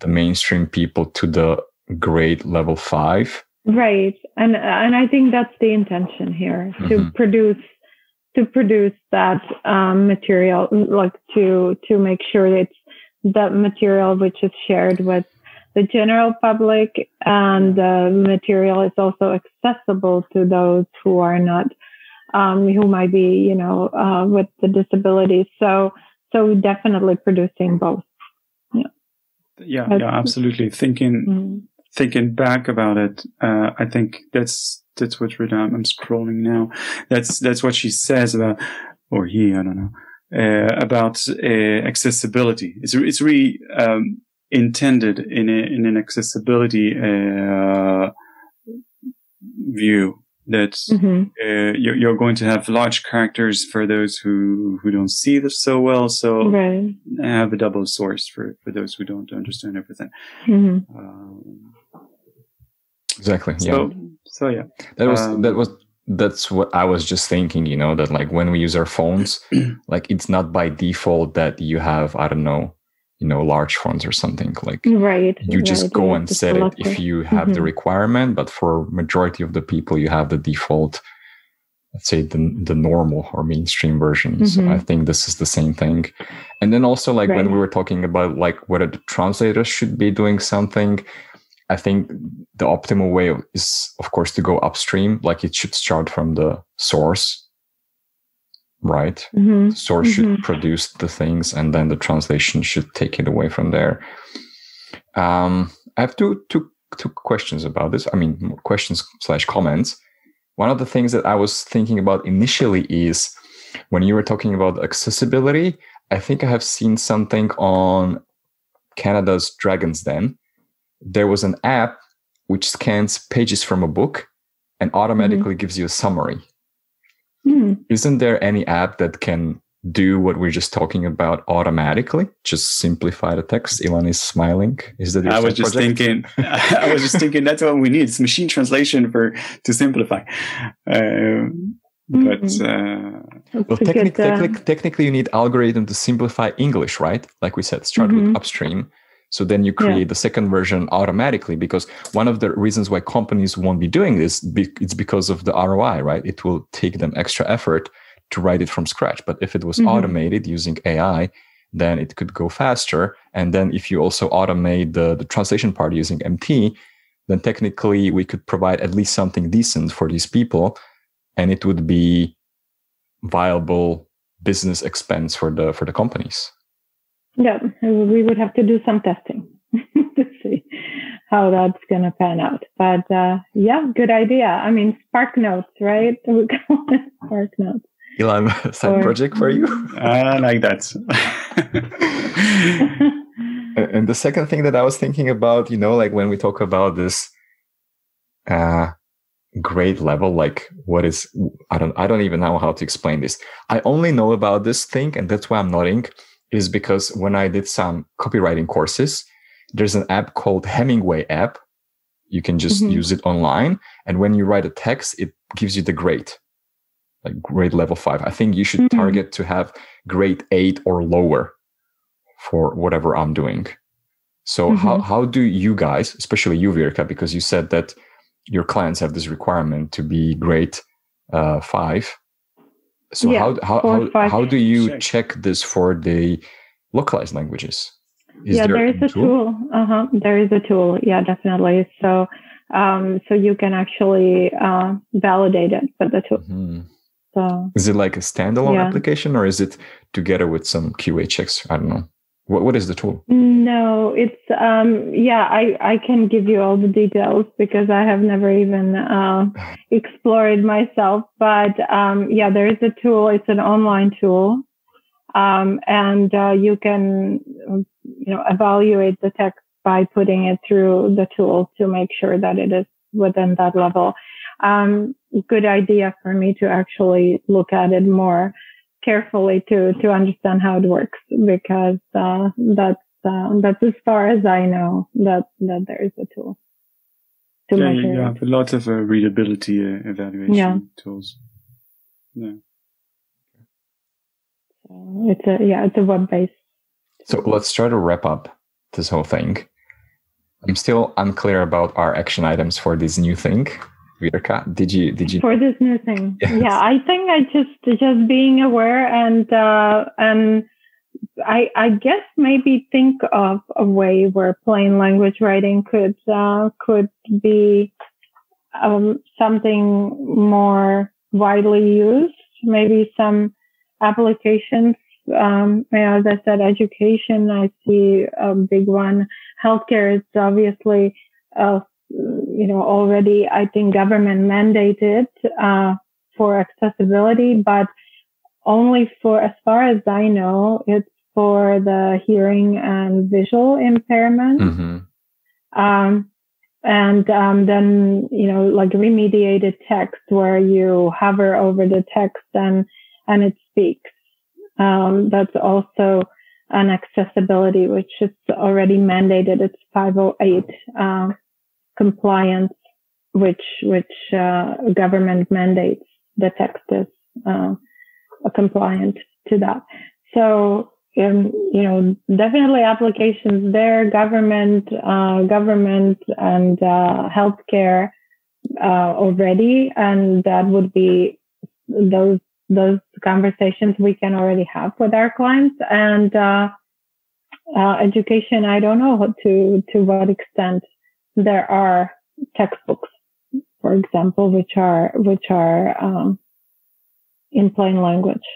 Speaker 1: the mainstream people to the grade level five.
Speaker 3: Right. And, and I think that's the intention here to mm-hmm. produce to produce that um, material, like to to make sure it's that material which is shared with the general public, and the material is also accessible to those who are not, um, who might be, you know, uh, with the disabilities. So, so definitely producing both.
Speaker 2: Yeah, yeah, yeah absolutely. Thinking, mm-hmm. thinking back about it, uh, I think that's that's what's written. I'm scrolling now. That's that's what she says about, or he, I don't know, uh, about uh, accessibility. It's it's really um, intended in a, in an accessibility uh, view that mm-hmm. uh, you're, you're, going to have large characters for those who, who don't see this so well. So right. have a double source for, for those who don't understand everything.
Speaker 3: Mm-hmm. Um,
Speaker 1: exactly.
Speaker 2: So,
Speaker 1: yeah.
Speaker 2: So yeah,
Speaker 1: that was um, that was that's what I was just thinking. You know that like when we use our phones, like it's not by default that you have I don't know you know large fonts or something like
Speaker 3: right
Speaker 1: you just
Speaker 3: right.
Speaker 1: go you and set it if you have mm-hmm. the requirement but for majority of the people you have the default let's say the, the normal or mainstream versions mm-hmm. i think this is the same thing and then also like right. when we were talking about like whether the translators should be doing something I think the optimal way is, of course, to go upstream. Like it should start from the source, right?
Speaker 3: Mm-hmm.
Speaker 1: Source
Speaker 3: mm-hmm.
Speaker 1: should produce the things, and then the translation should take it away from there. Um, I have two two two questions about this. I mean, questions slash comments. One of the things that I was thinking about initially is when you were talking about accessibility. I think I have seen something on Canada's Dragons Den there was an app which scans pages from a book and automatically mm-hmm. gives you a summary.
Speaker 3: Mm.
Speaker 1: Isn't there any app that can do what we're just talking about automatically? Just simplify the text. Ilan is smiling. Is that
Speaker 2: I was just project? thinking. I was just thinking that's what we need. It's machine translation for to simplify. Uh, but mm-hmm.
Speaker 1: uh, well, technic- uh, technically, you need algorithm to simplify English, right? Like we said, start mm-hmm. with upstream so then you create yeah. the second version automatically because one of the reasons why companies won't be doing this, it's because of the ROI, right? It will take them extra effort to write it from scratch. But if it was mm-hmm. automated using AI, then it could go faster. And then if you also automate the, the translation part using MT, then technically we could provide at least something decent for these people and it would be viable business expense for the for the companies.
Speaker 3: Yeah, we would have to do some testing to see how that's going to pan out. But uh, yeah, good idea. I mean, Spark Notes, right? We call it Spark Notes.
Speaker 1: Ilan, side or, project for you.
Speaker 2: I like that.
Speaker 1: and the second thing that I was thinking about, you know, like when we talk about this uh, grade level, like what is I don't I don't even know how to explain this. I only know about this thing, and that's why I'm nodding, is because when I did some copywriting courses, there's an app called Hemingway app. You can just mm-hmm. use it online. And when you write a text, it gives you the grade, like grade level five. I think you should mm-hmm. target to have grade eight or lower for whatever I'm doing. So mm-hmm. how, how do you guys, especially you, Virka, because you said that your clients have this requirement to be grade uh, five. So yeah, how, how, how, how do you check this for the localized languages?
Speaker 3: Is yeah, there, there is a tool. tool. Uh-huh. There is a tool. Yeah, definitely. So, um, so you can actually uh, validate it with the tool. Mm-hmm. So,
Speaker 1: is it like a standalone yeah. application, or is it together with some QA checks? I don't know. What What is the tool?
Speaker 3: No, it's um, yeah. I I can give you all the details because I have never even uh, explored myself. But um, yeah, there is a tool. It's an online tool um, and uh, you can you know evaluate the text by putting it through the tool to make sure that it is within that level. Um, good idea for me to actually look at it more carefully to to understand how it works because uh, that's uh, that's as far as I know that that there is a tool
Speaker 2: to yeah, measure. Yeah, a lot of uh, readability uh, evaluation yeah. tools. Yeah
Speaker 3: it's a yeah, it's a web based.
Speaker 1: So let's try to wrap up this whole thing. I'm still unclear about our action items for this new thing. Did you did you
Speaker 3: for this new thing? Yes. Yeah, I think I just just being aware and uh, and I I guess maybe think of a way where plain language writing could uh, could be um, something more widely used. Maybe some applications. Um, as I said, education, I see a big one. Healthcare is obviously, uh, you know, already, I think government mandated, uh, for accessibility, but only for, as far as I know, it's for the hearing and visual impairment. Mm-hmm. Um, and um, then you know like remediated text where you hover over the text and and it speaks. Um, that's also an accessibility, which is already mandated. It's 508 uh, compliance, which which uh, government mandates. The text is uh, compliant to that. So um, you know, definitely applications there, government, uh, government and uh, healthcare uh, already, and that would be those those conversations we can already have with our clients and uh, uh, education i don't know to to what extent there are textbooks for example which are which are um, in plain language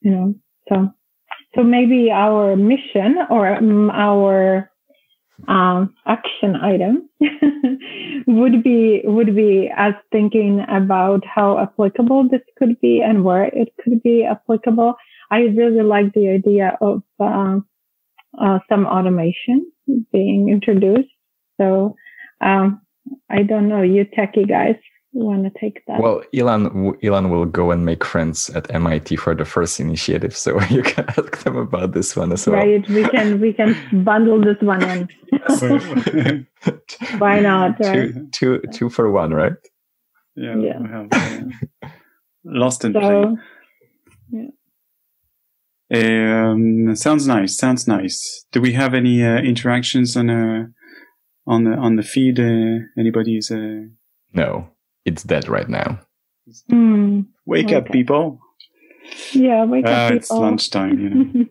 Speaker 3: you know so so maybe our mission or um, our um, action item would be would be as thinking about how applicable this could be and where it could be applicable. I really like the idea of uh, uh, some automation being introduced. So um, I don't know, you techie guys want to take that.
Speaker 1: Well, Ilan Ilan will go and make friends at MIT for the first initiative, so you can ask them about this one as well.
Speaker 3: Right, we can we can bundle this one in. Why not?
Speaker 1: Right? Two, two, two for one, right?
Speaker 2: Yeah. yeah. Have, uh, lost in so, play. Yeah. Um, sounds nice. Sounds nice. Do we have any uh, interactions on uh, on the on the feed? Uh, anybody's? Uh...
Speaker 1: No, it's dead right now.
Speaker 3: Mm,
Speaker 2: wake okay. up, people!
Speaker 3: Yeah, wake up,
Speaker 2: uh,
Speaker 3: people.
Speaker 2: It's lunchtime, you know.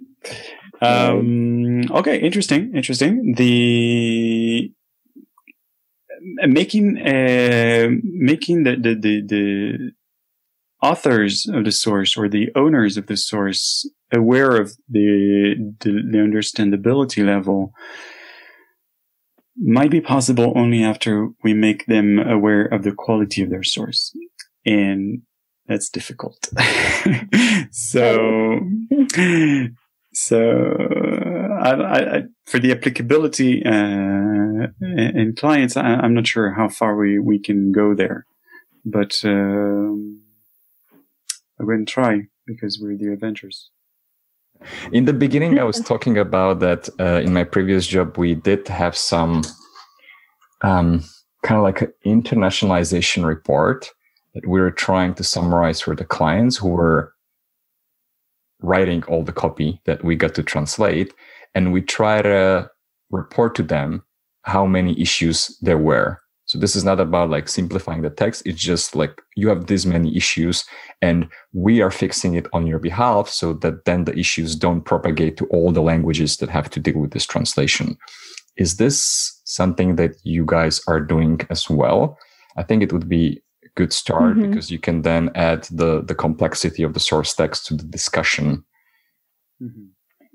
Speaker 2: um, okay, interesting, interesting. The uh, making uh, making the, the the the authors of the source or the owners of the source aware of the, the, the understandability level might be possible only after we make them aware of the quality of their source. And that's difficult. so, so I, I, for the applicability uh, in clients, I, am not sure how far we, we can go there, but um, I'm going to try because we're the adventures.
Speaker 1: In the beginning, I was talking about that uh, in my previous job, we did have some um, kind of like an internationalization report that we were trying to summarize for the clients who were writing all the copy that we got to translate. And we try to report to them how many issues there were. So this is not about like simplifying the text. It's just like you have this many issues and we are fixing it on your behalf so that then the issues don't propagate to all the languages that have to deal with this translation. Is this something that you guys are doing as well? I think it would be a good start mm-hmm. because you can then add the, the complexity of the source text to the discussion.
Speaker 3: Mm-hmm.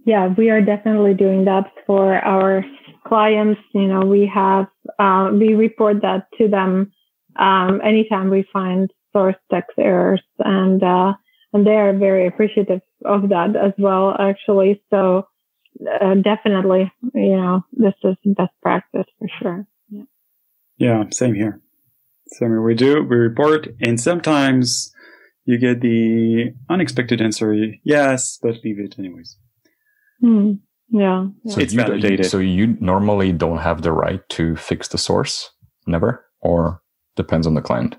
Speaker 3: Yeah, we are definitely doing that for our clients. You know, we have, uh, we report that to them um, anytime we find source text errors and, uh, and they are very appreciative of that as well, actually. So, uh, definitely, you know, this is best practice for sure.
Speaker 2: Yeah. yeah, same here. Same here. We do, we report, and sometimes you get the unexpected answer, yes, but leave it anyways.
Speaker 3: Hmm. Yeah.
Speaker 1: yeah. So it's you, validated. So you normally don't have the right to fix the source? Never? Or depends on the client?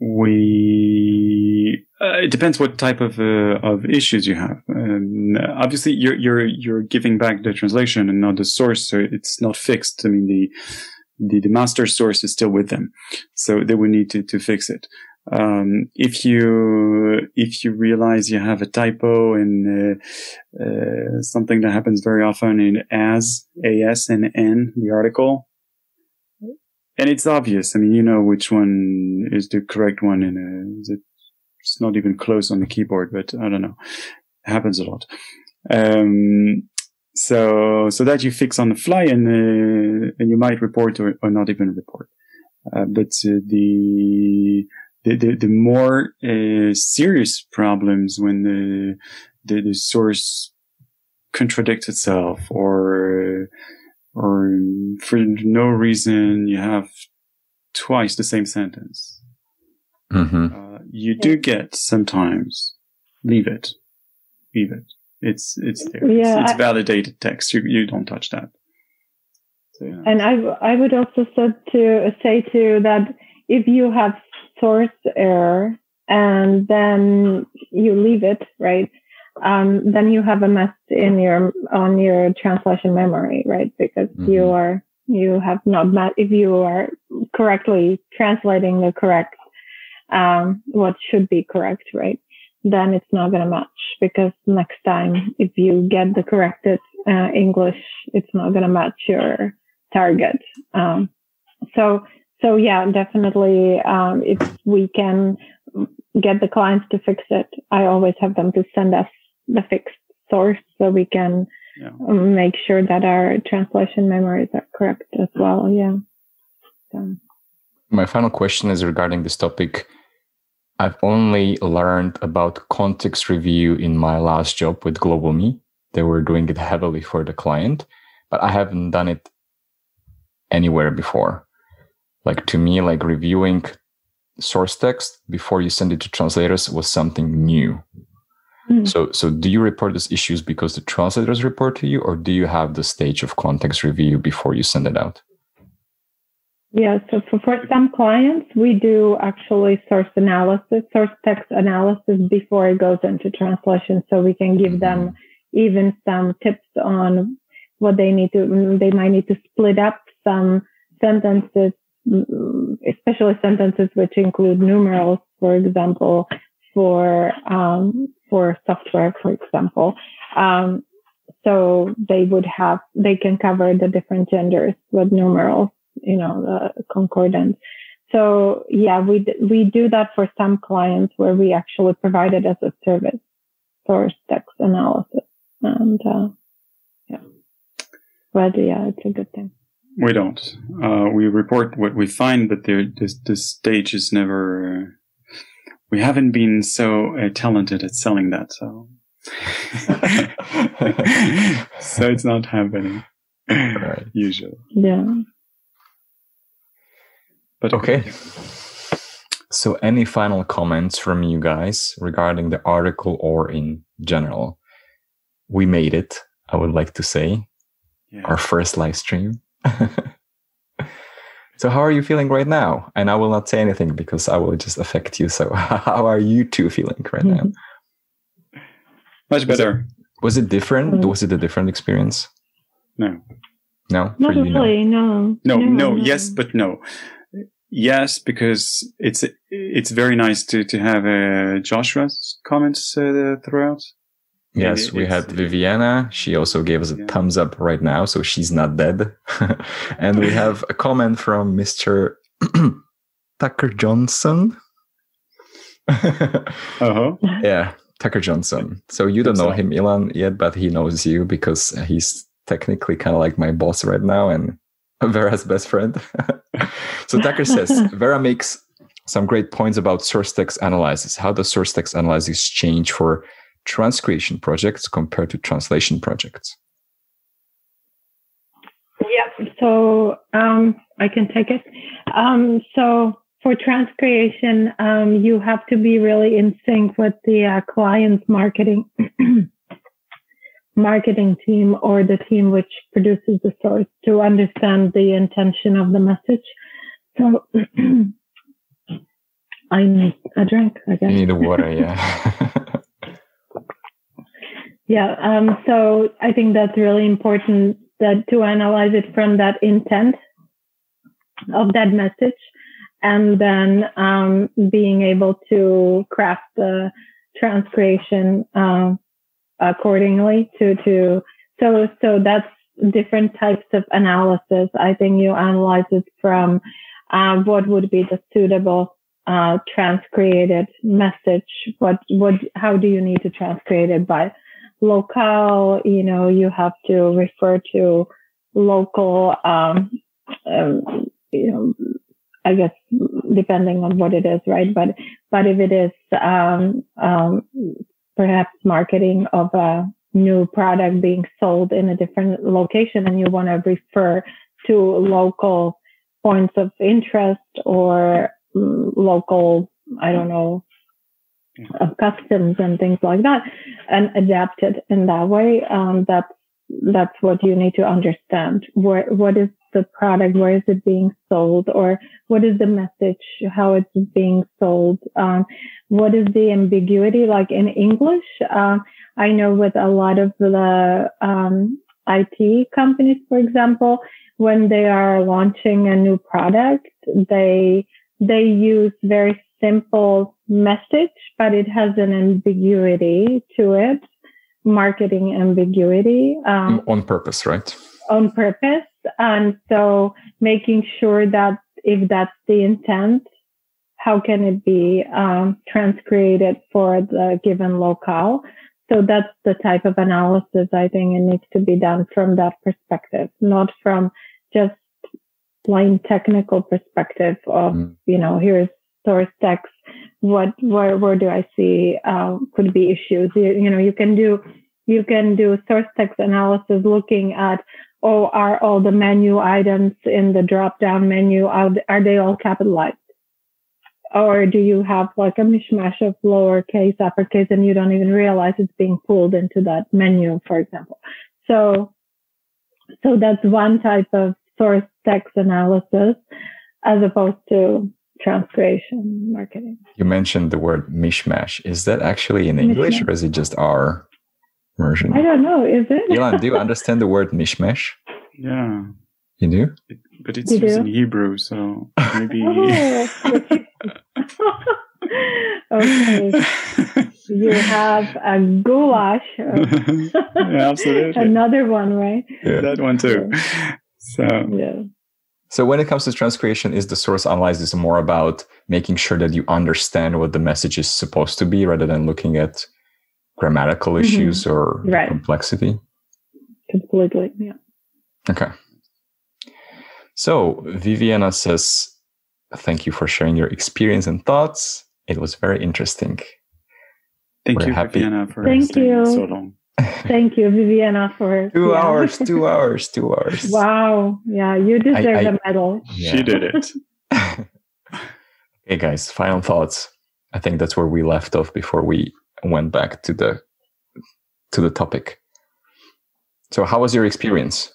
Speaker 2: we uh, it depends what type of uh, of issues you have. And uh, obviously, you're you're you're giving back the translation and not the source, so it's not fixed. I mean, the the, the master source is still with them, so they will need to to fix it. Um, if you if you realize you have a typo in uh, uh, something that happens very often in as as and n the article, and it's obvious. I mean, you know which one is the correct one, and uh, it's not even close on the keyboard. But I don't know. It happens a lot. Um, so so that you fix on the fly, and uh, and you might report or, or not even report. Uh, but uh, the, the, the the more uh, serious problems when the, the the source contradicts itself or or for no reason you have twice the same sentence. Mm-hmm. Uh, you do get sometimes leave it, leave it. It's it's there. Yeah, it's, it's validated text. You you don't touch that.
Speaker 3: So, yeah. And I I would also say to say to that if you have source error and then you leave it right um, then you have a mess in your on your translation memory, right? Because mm-hmm. you are you have not met if you are correctly translating the correct um, what should be correct, right? Then it's not going to match because next time if you get the corrected uh, English, it's not going to match your target. Um, so so yeah, definitely um, if we can get the clients to fix it, I always have them to send us the fixed source so we can yeah. make sure that our translation memories are correct as well. Yeah. So.
Speaker 1: My final question is regarding this topic. I've only learned about context review in my last job with GlobalMe. They were doing it heavily for the client, but I haven't done it anywhere before. Like to me, like reviewing source text before you send it to translators was something new. Mm. So, so do you report these issues because the translators report to you, or do you have the stage of context review before you send it out?
Speaker 3: Yeah, so for, for some clients, we do actually source analysis, source text analysis before it goes into translation, so we can give them mm-hmm. even some tips on what they need to. They might need to split up some sentences, especially sentences which include numerals, for example, for um, for software, for example. Um, so they would have, they can cover the different genders with numerals, you know, the concordance. so yeah, we we do that for some clients where we actually provide it as a service source text analysis, and uh, yeah, but yeah, it's a good thing.
Speaker 2: We don't. Uh, we report what we find, but there, this, this stage is never. Uh, we haven't been so uh, talented at selling that, so so it's not happening
Speaker 1: Right.
Speaker 2: usually.
Speaker 3: Yeah.
Speaker 2: But
Speaker 1: Okay. So, any final comments from you guys regarding the article or in general? We made it, I would like to say,
Speaker 2: yeah.
Speaker 1: our first live stream. so, how are you feeling right now? And I will not say anything because I will just affect you. So, how are you two feeling right now?
Speaker 2: much better.
Speaker 1: Was it different?
Speaker 3: Mm.
Speaker 1: Was it a different experience?
Speaker 2: No,
Speaker 1: No,
Speaker 3: Not
Speaker 1: for you, no.
Speaker 3: really. No.
Speaker 2: no, no. Yes, but no. Yes, because it's it's very nice to to have uh, Joshua's comments uh, throughout.
Speaker 1: Yes, we had Viviana. She also gave us a
Speaker 2: Yeah.
Speaker 1: thumbs up right now, so she's not dead. and we have a comment from Mr. Tucker Johnson.
Speaker 2: Uh huh.
Speaker 1: yeah, Tucker Johnson. So you don't know him, Ilan, yet, but he knows you because he's technically kind of like my boss right now and Vera's best friend. so Tucker says Vera makes some great points about source text analysis. How does source text analysis change for transcreation projects compared to translation projects?
Speaker 3: Yeah, So um, I can take it. Um, so for transcreation, um, you have to be really in sync with the uh, client's marketing marketing team or the team which produces the source to understand the intention of the message. So I need a drink. I guess.
Speaker 1: You need the water, yeah.
Speaker 3: Yeah. Um, so I think that's really important that to analyze it from that intent of that message and then um, being able to craft the transcreation uh, accordingly to to so so that's different types of analysis i think you analyze it from uh, what would be the suitable uh, transcreated message what what how do you need to transcreate it by locale you know you have to refer to local um, um you know I guess depending on what it is, right? But but if it is um, um, perhaps marketing of a new product being sold in a different location, and you want to refer to local points of interest or mm, local, I don't know, of customs and things like that, and adapt it in that way. Um, that's that's what you need to understand. Where what is the product? Where is it being sold? Or what is the message? How it's being sold? Um, what is the ambiguity? Like in English, uh, I know with a lot of the um, IT companies, for example, when they are launching a new product, they they use very simple message, but it has an ambiguity to it, marketing ambiguity. Um,
Speaker 1: On purpose, right?
Speaker 3: on purpose. And so making sure that if that's the intent, how can it be um, transcreated for the given locale? So that's the type of analysis I think it needs to be done from that perspective, not from just plain technical perspective of,
Speaker 1: Mm.
Speaker 3: you know, here's source text. What, where, where do I see, uh, could be issues? You, you know, you can do, you can do source text analysis looking at or are all the menu items in the drop down menu are, are they all capitalized or do you have like a mishmash of lowercase uppercase and you don't even realize it's being pulled into that menu for example so so that's one type of source text analysis as opposed to transcreation marketing
Speaker 1: You mentioned the word mishmash. Is that actually in English or is it just our version?
Speaker 3: i don't know is it
Speaker 1: Ilan, do you understand the word mishmash?
Speaker 2: Yeah,
Speaker 1: You do?
Speaker 2: it, but it's
Speaker 3: You
Speaker 2: used
Speaker 3: do?
Speaker 2: in Hebrew, so maybe.
Speaker 3: Oh, okay you have a goulash
Speaker 2: yeah, absolutely.
Speaker 3: another one right
Speaker 1: Yeah.
Speaker 2: that one too. So
Speaker 3: yeah
Speaker 1: So when it comes to transcreation, is the source analysis more about making sure that you understand what the message is supposed to be rather than looking at grammatical
Speaker 3: Mhm.
Speaker 1: issues or
Speaker 3: Right.
Speaker 1: complexity?
Speaker 3: Completely. Yeah.
Speaker 1: Okay. So Viviana says, thank you for sharing your experience and thoughts. It was very interesting.
Speaker 2: Thank
Speaker 1: We're
Speaker 2: you,
Speaker 1: happy.
Speaker 2: Viviana, for
Speaker 3: Thank
Speaker 2: staying
Speaker 3: you.
Speaker 2: so long.
Speaker 3: Thank you, Viviana, for
Speaker 1: Two
Speaker 3: yeah.
Speaker 1: hours, two hours, two hours.
Speaker 3: Wow. Yeah, you deserve
Speaker 1: I-
Speaker 3: a medal.
Speaker 2: She did it.
Speaker 1: okay, guys, final thoughts. I think that's where we left off before we went back to the to the topic. So, how was your experience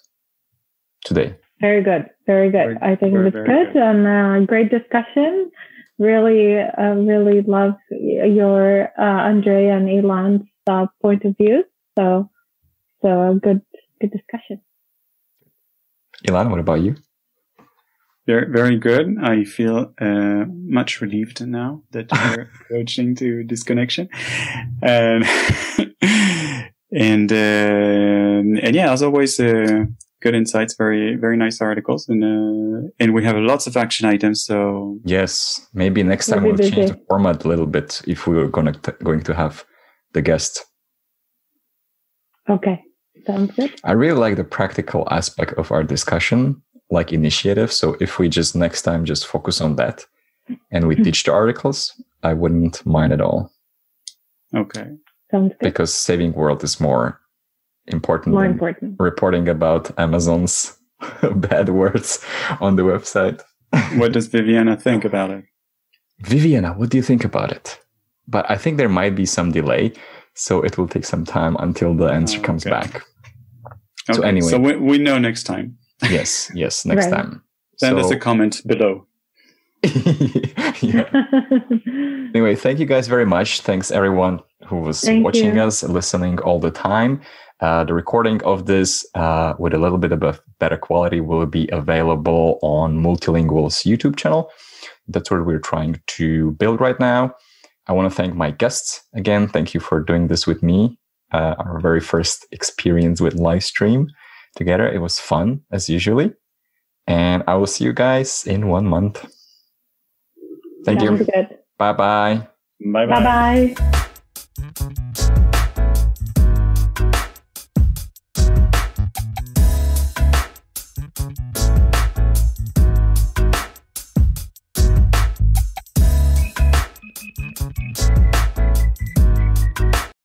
Speaker 1: today?
Speaker 3: Very good. Very good.
Speaker 2: Very-
Speaker 3: I think
Speaker 2: very,
Speaker 3: it was good,
Speaker 2: good.
Speaker 3: and uh, great discussion. Really, uh, really love your uh, Andrej and Ilan's uh, point of view. So, so a good, good discussion.
Speaker 1: Ilan, what about you?
Speaker 2: Very, very good. I feel uh, much relieved now that we're approaching to this connection, and and uh, and yeah, as always, uh, good insights. Very, very nice articles, and uh, and we have lots of action items. So
Speaker 1: Yes, maybe next time
Speaker 3: We'll
Speaker 1: we'll change the format a little bit if we were gonna t- going to have the guest.
Speaker 3: Okay, sounds good.
Speaker 1: I really like the practical aspect of our discussion, like initiative. So if we just next time just focus on that and we mm-hmm. teach the articles, I wouldn't mind at all
Speaker 2: okay,
Speaker 3: Sounds good.
Speaker 1: because saving world is more important
Speaker 3: More
Speaker 1: than
Speaker 3: important.
Speaker 1: reporting about Amazon's bad words on the website.
Speaker 2: what does Viviana think about it?
Speaker 1: Viviana, what do you think about it? But I think there might be some delay, so it will take some time until the answer
Speaker 2: Oh,
Speaker 1: comes
Speaker 2: okay.
Speaker 1: back. So anyway.
Speaker 2: so we, we know next time.
Speaker 1: Yes, yes, next
Speaker 3: Right.
Speaker 1: time.
Speaker 2: Send us a comment below.
Speaker 1: Anyway, thank you guys very much. Thanks everyone who was
Speaker 3: Thank
Speaker 1: watching
Speaker 3: you.
Speaker 1: us, listening all the time. Uh, the recording of this uh, with a little bit of a better quality will be available on Multilingual's YouTube channel. That's what we're trying to build right now. I want to thank my guests again. Thank you for doing this with me. Uh, our very first experience with live stream together. It was fun as usually. And I will see you guys in one month. Thank
Speaker 3: Sounds
Speaker 1: you.
Speaker 3: good.
Speaker 1: Bye bye.
Speaker 2: Bye
Speaker 3: Bye bye.